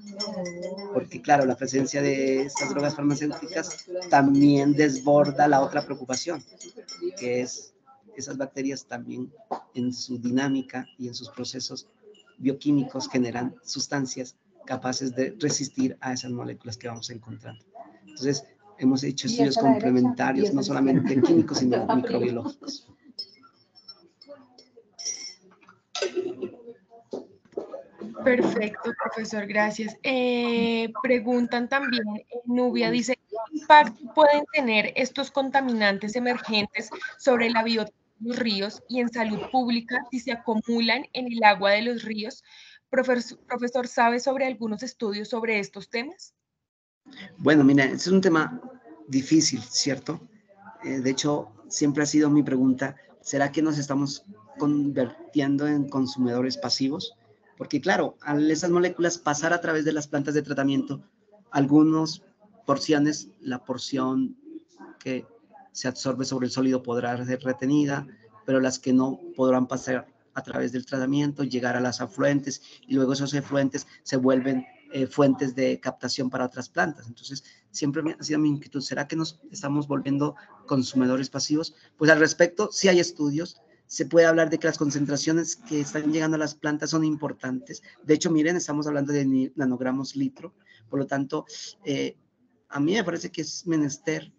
Porque claro, la presencia de estas drogas farmacéuticas también desborda la otra preocupación, que es esas bacterias también en su dinámica y en sus procesos bioquímicos generan sustancias capaces de resistir a esas moléculas que vamos encontrando. Entonces, hemos hecho estudios complementarios, no solamente químicos, sino microbiológicos. Perfecto, profesor, gracias. Eh, preguntan también, Nubia dice, ¿qué impacto pueden tener estos contaminantes emergentes sobre la biota los ríos y en salud pública si se acumulan en el agua de los ríos? Profesor, profesor ¿sabe sobre algunos estudios sobre estos temas? Bueno, mira, es un tema difícil, ¿cierto? Eh, de hecho, siempre ha sido mi pregunta, ¿será que nos estamos convirtiendo en consumidores pasivos? Porque claro, al esas moléculas pasar a través de las plantas de tratamiento, algunas porciones, la porción que se absorbe sobre el sólido podrá ser retenida, pero las que no podrán pasar a través del tratamiento, llegar a las afluentes y luego esos afluentes se vuelven eh, fuentes de captación para otras plantas. Entonces, siempre me ha sido mi inquietud, ¿será que nos estamos volviendo consumidores pasivos? Pues al respecto, sí hay estudios, se puede hablar de que las concentraciones que están llegando a las plantas son importantes. De hecho, miren, estamos hablando de nanogramos litro, por lo tanto, eh, a mí me parece que es menester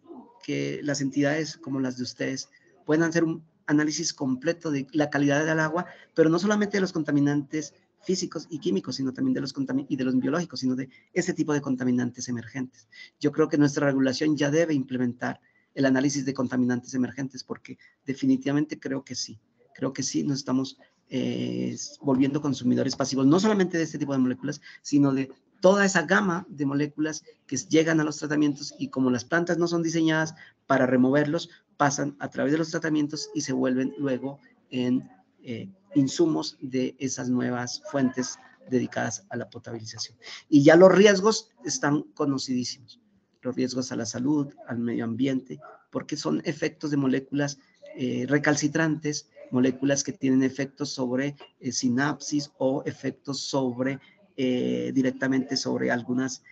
que las entidades como las de ustedes puedan hacer un análisis completo de la calidad del agua, pero no solamente de los contaminantes físicos y químicos, sino también de los y de los biológicos, sino de ese tipo de contaminantes emergentes. Yo creo que nuestra regulación ya debe implementar el análisis de contaminantes emergentes, porque definitivamente creo que sí, creo que sí nos estamos eh, volviendo consumidores pasivos, no solamente de este tipo de moléculas, sino de toda esa gama de moléculas que llegan a los tratamientos y como las plantas no son diseñadas para removerlos, pasan a través de los tratamientos y se vuelven luego en eh, insumos de esas nuevas fuentes dedicadas a la potabilización. Y ya los riesgos están conocidísimos, los riesgos a la salud, al medio ambiente, porque son efectos de moléculas eh, recalcitrantes, moléculas que tienen efectos sobre eh, sinapsis o efectos sobre directamente sobre algunas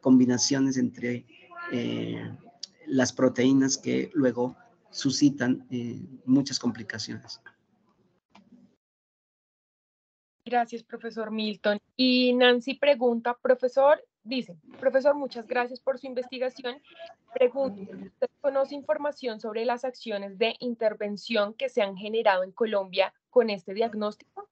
combinaciones entre las proteínas que luego suscitan eh, muchas complicaciones. Gracias, profesor Milton. Y Nancy pregunta, profesor, dice, profesor, muchas gracias por su investigación. Pregunta, ¿usted conoce información sobre las acciones de intervención que se han generado en Colombia con este diagnóstico?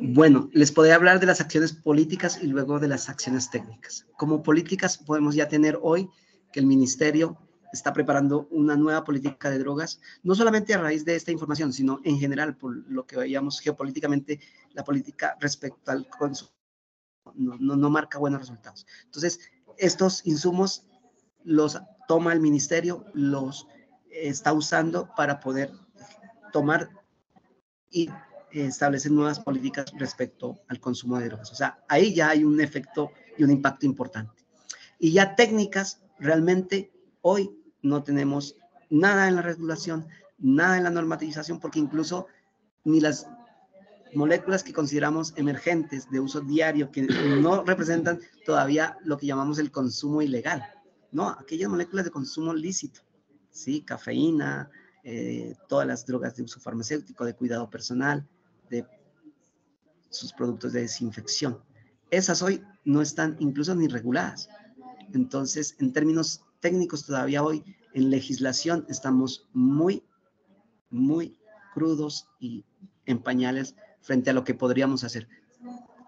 Bueno, les podría hablar de las acciones políticas y luego de las acciones técnicas. Como políticas podemos ya tener hoy que el ministerio está preparando una nueva política de drogas, no solamente a raíz de esta información, sino en general por lo que veíamos geopolíticamente, la política respecto al consumo no, no, marca buenos resultados. Entonces, estos insumos los toma el ministerio, los está usando para poder tomar y establecer nuevas políticas respecto al consumo de drogas. O sea, ahí ya hay un efecto y un impacto importante. Y ya técnicas, realmente hoy no tenemos nada en la regulación, nada en la normatización, porque incluso ni las moléculas que consideramos emergentes de uso diario, que no representan todavía lo que llamamos el consumo ilegal, ¿no? Aquellas moléculas de consumo lícito, ¿sí? Cafeína, eh, todas las drogas de uso farmacéutico, de cuidado personal, de sus productos de desinfección. Esas hoy no están incluso ni reguladas. Entonces, en términos técnicos todavía hoy en legislación estamos muy, muy crudos y en pañales frente a lo que podríamos hacer.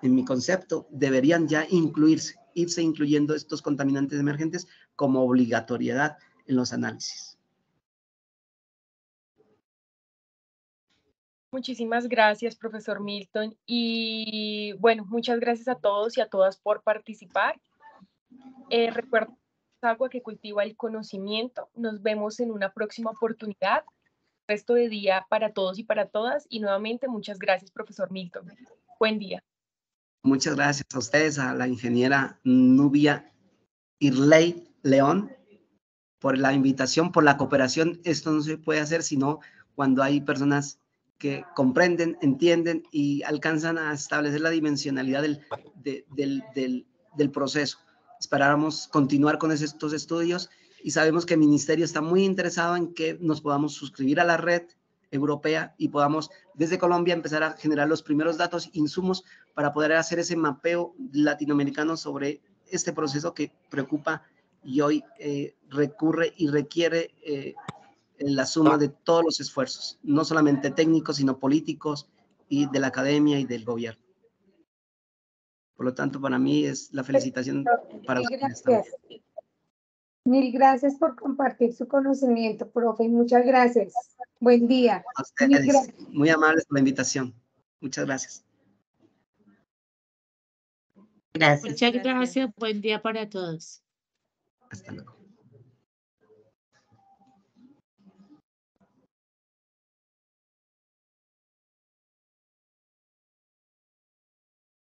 En mi concepto, deberían ya incluirse, irse incluyendo estos contaminantes emergentes como obligatoriedad en los análisis. Muchísimas gracias, profesor Milton. Y bueno, muchas gracias a todos y a todas por participar. Eh, recuerdo agua que cultiva el conocimiento. Nos vemos en una próxima oportunidad. Resto de día para todos y para todas. Y nuevamente, muchas gracias, profesor Milton. Buen día. Muchas gracias a ustedes, a la ingeniera Nubia Irley León, por la invitación, por la cooperación. Esto no se puede hacer sino cuando hay personas que comprenden, entienden y alcanzan a establecer la dimensionalidad del, del, proceso. Esperáramos continuar con estos estudios y sabemos que el Ministerio está muy interesado en que nos podamos suscribir a la red europea y podamos desde Colombia empezar a generar los primeros datos, insumos para poder hacer ese mapeo latinoamericano sobre este proceso que preocupa y hoy eh, recurre y requiere eh, la suma de todos los esfuerzos, no solamente técnicos, sino políticos y de la academia y del gobierno. Por lo tanto, para mí es la felicitación para ustedes. Mil gracias por compartir su conocimiento, profe. Muchas gracias. Buen día. A ustedes, muy amables por la invitación. Muchas gracias. Gracias. Muchas gracias. Buen día para todos. Hasta luego.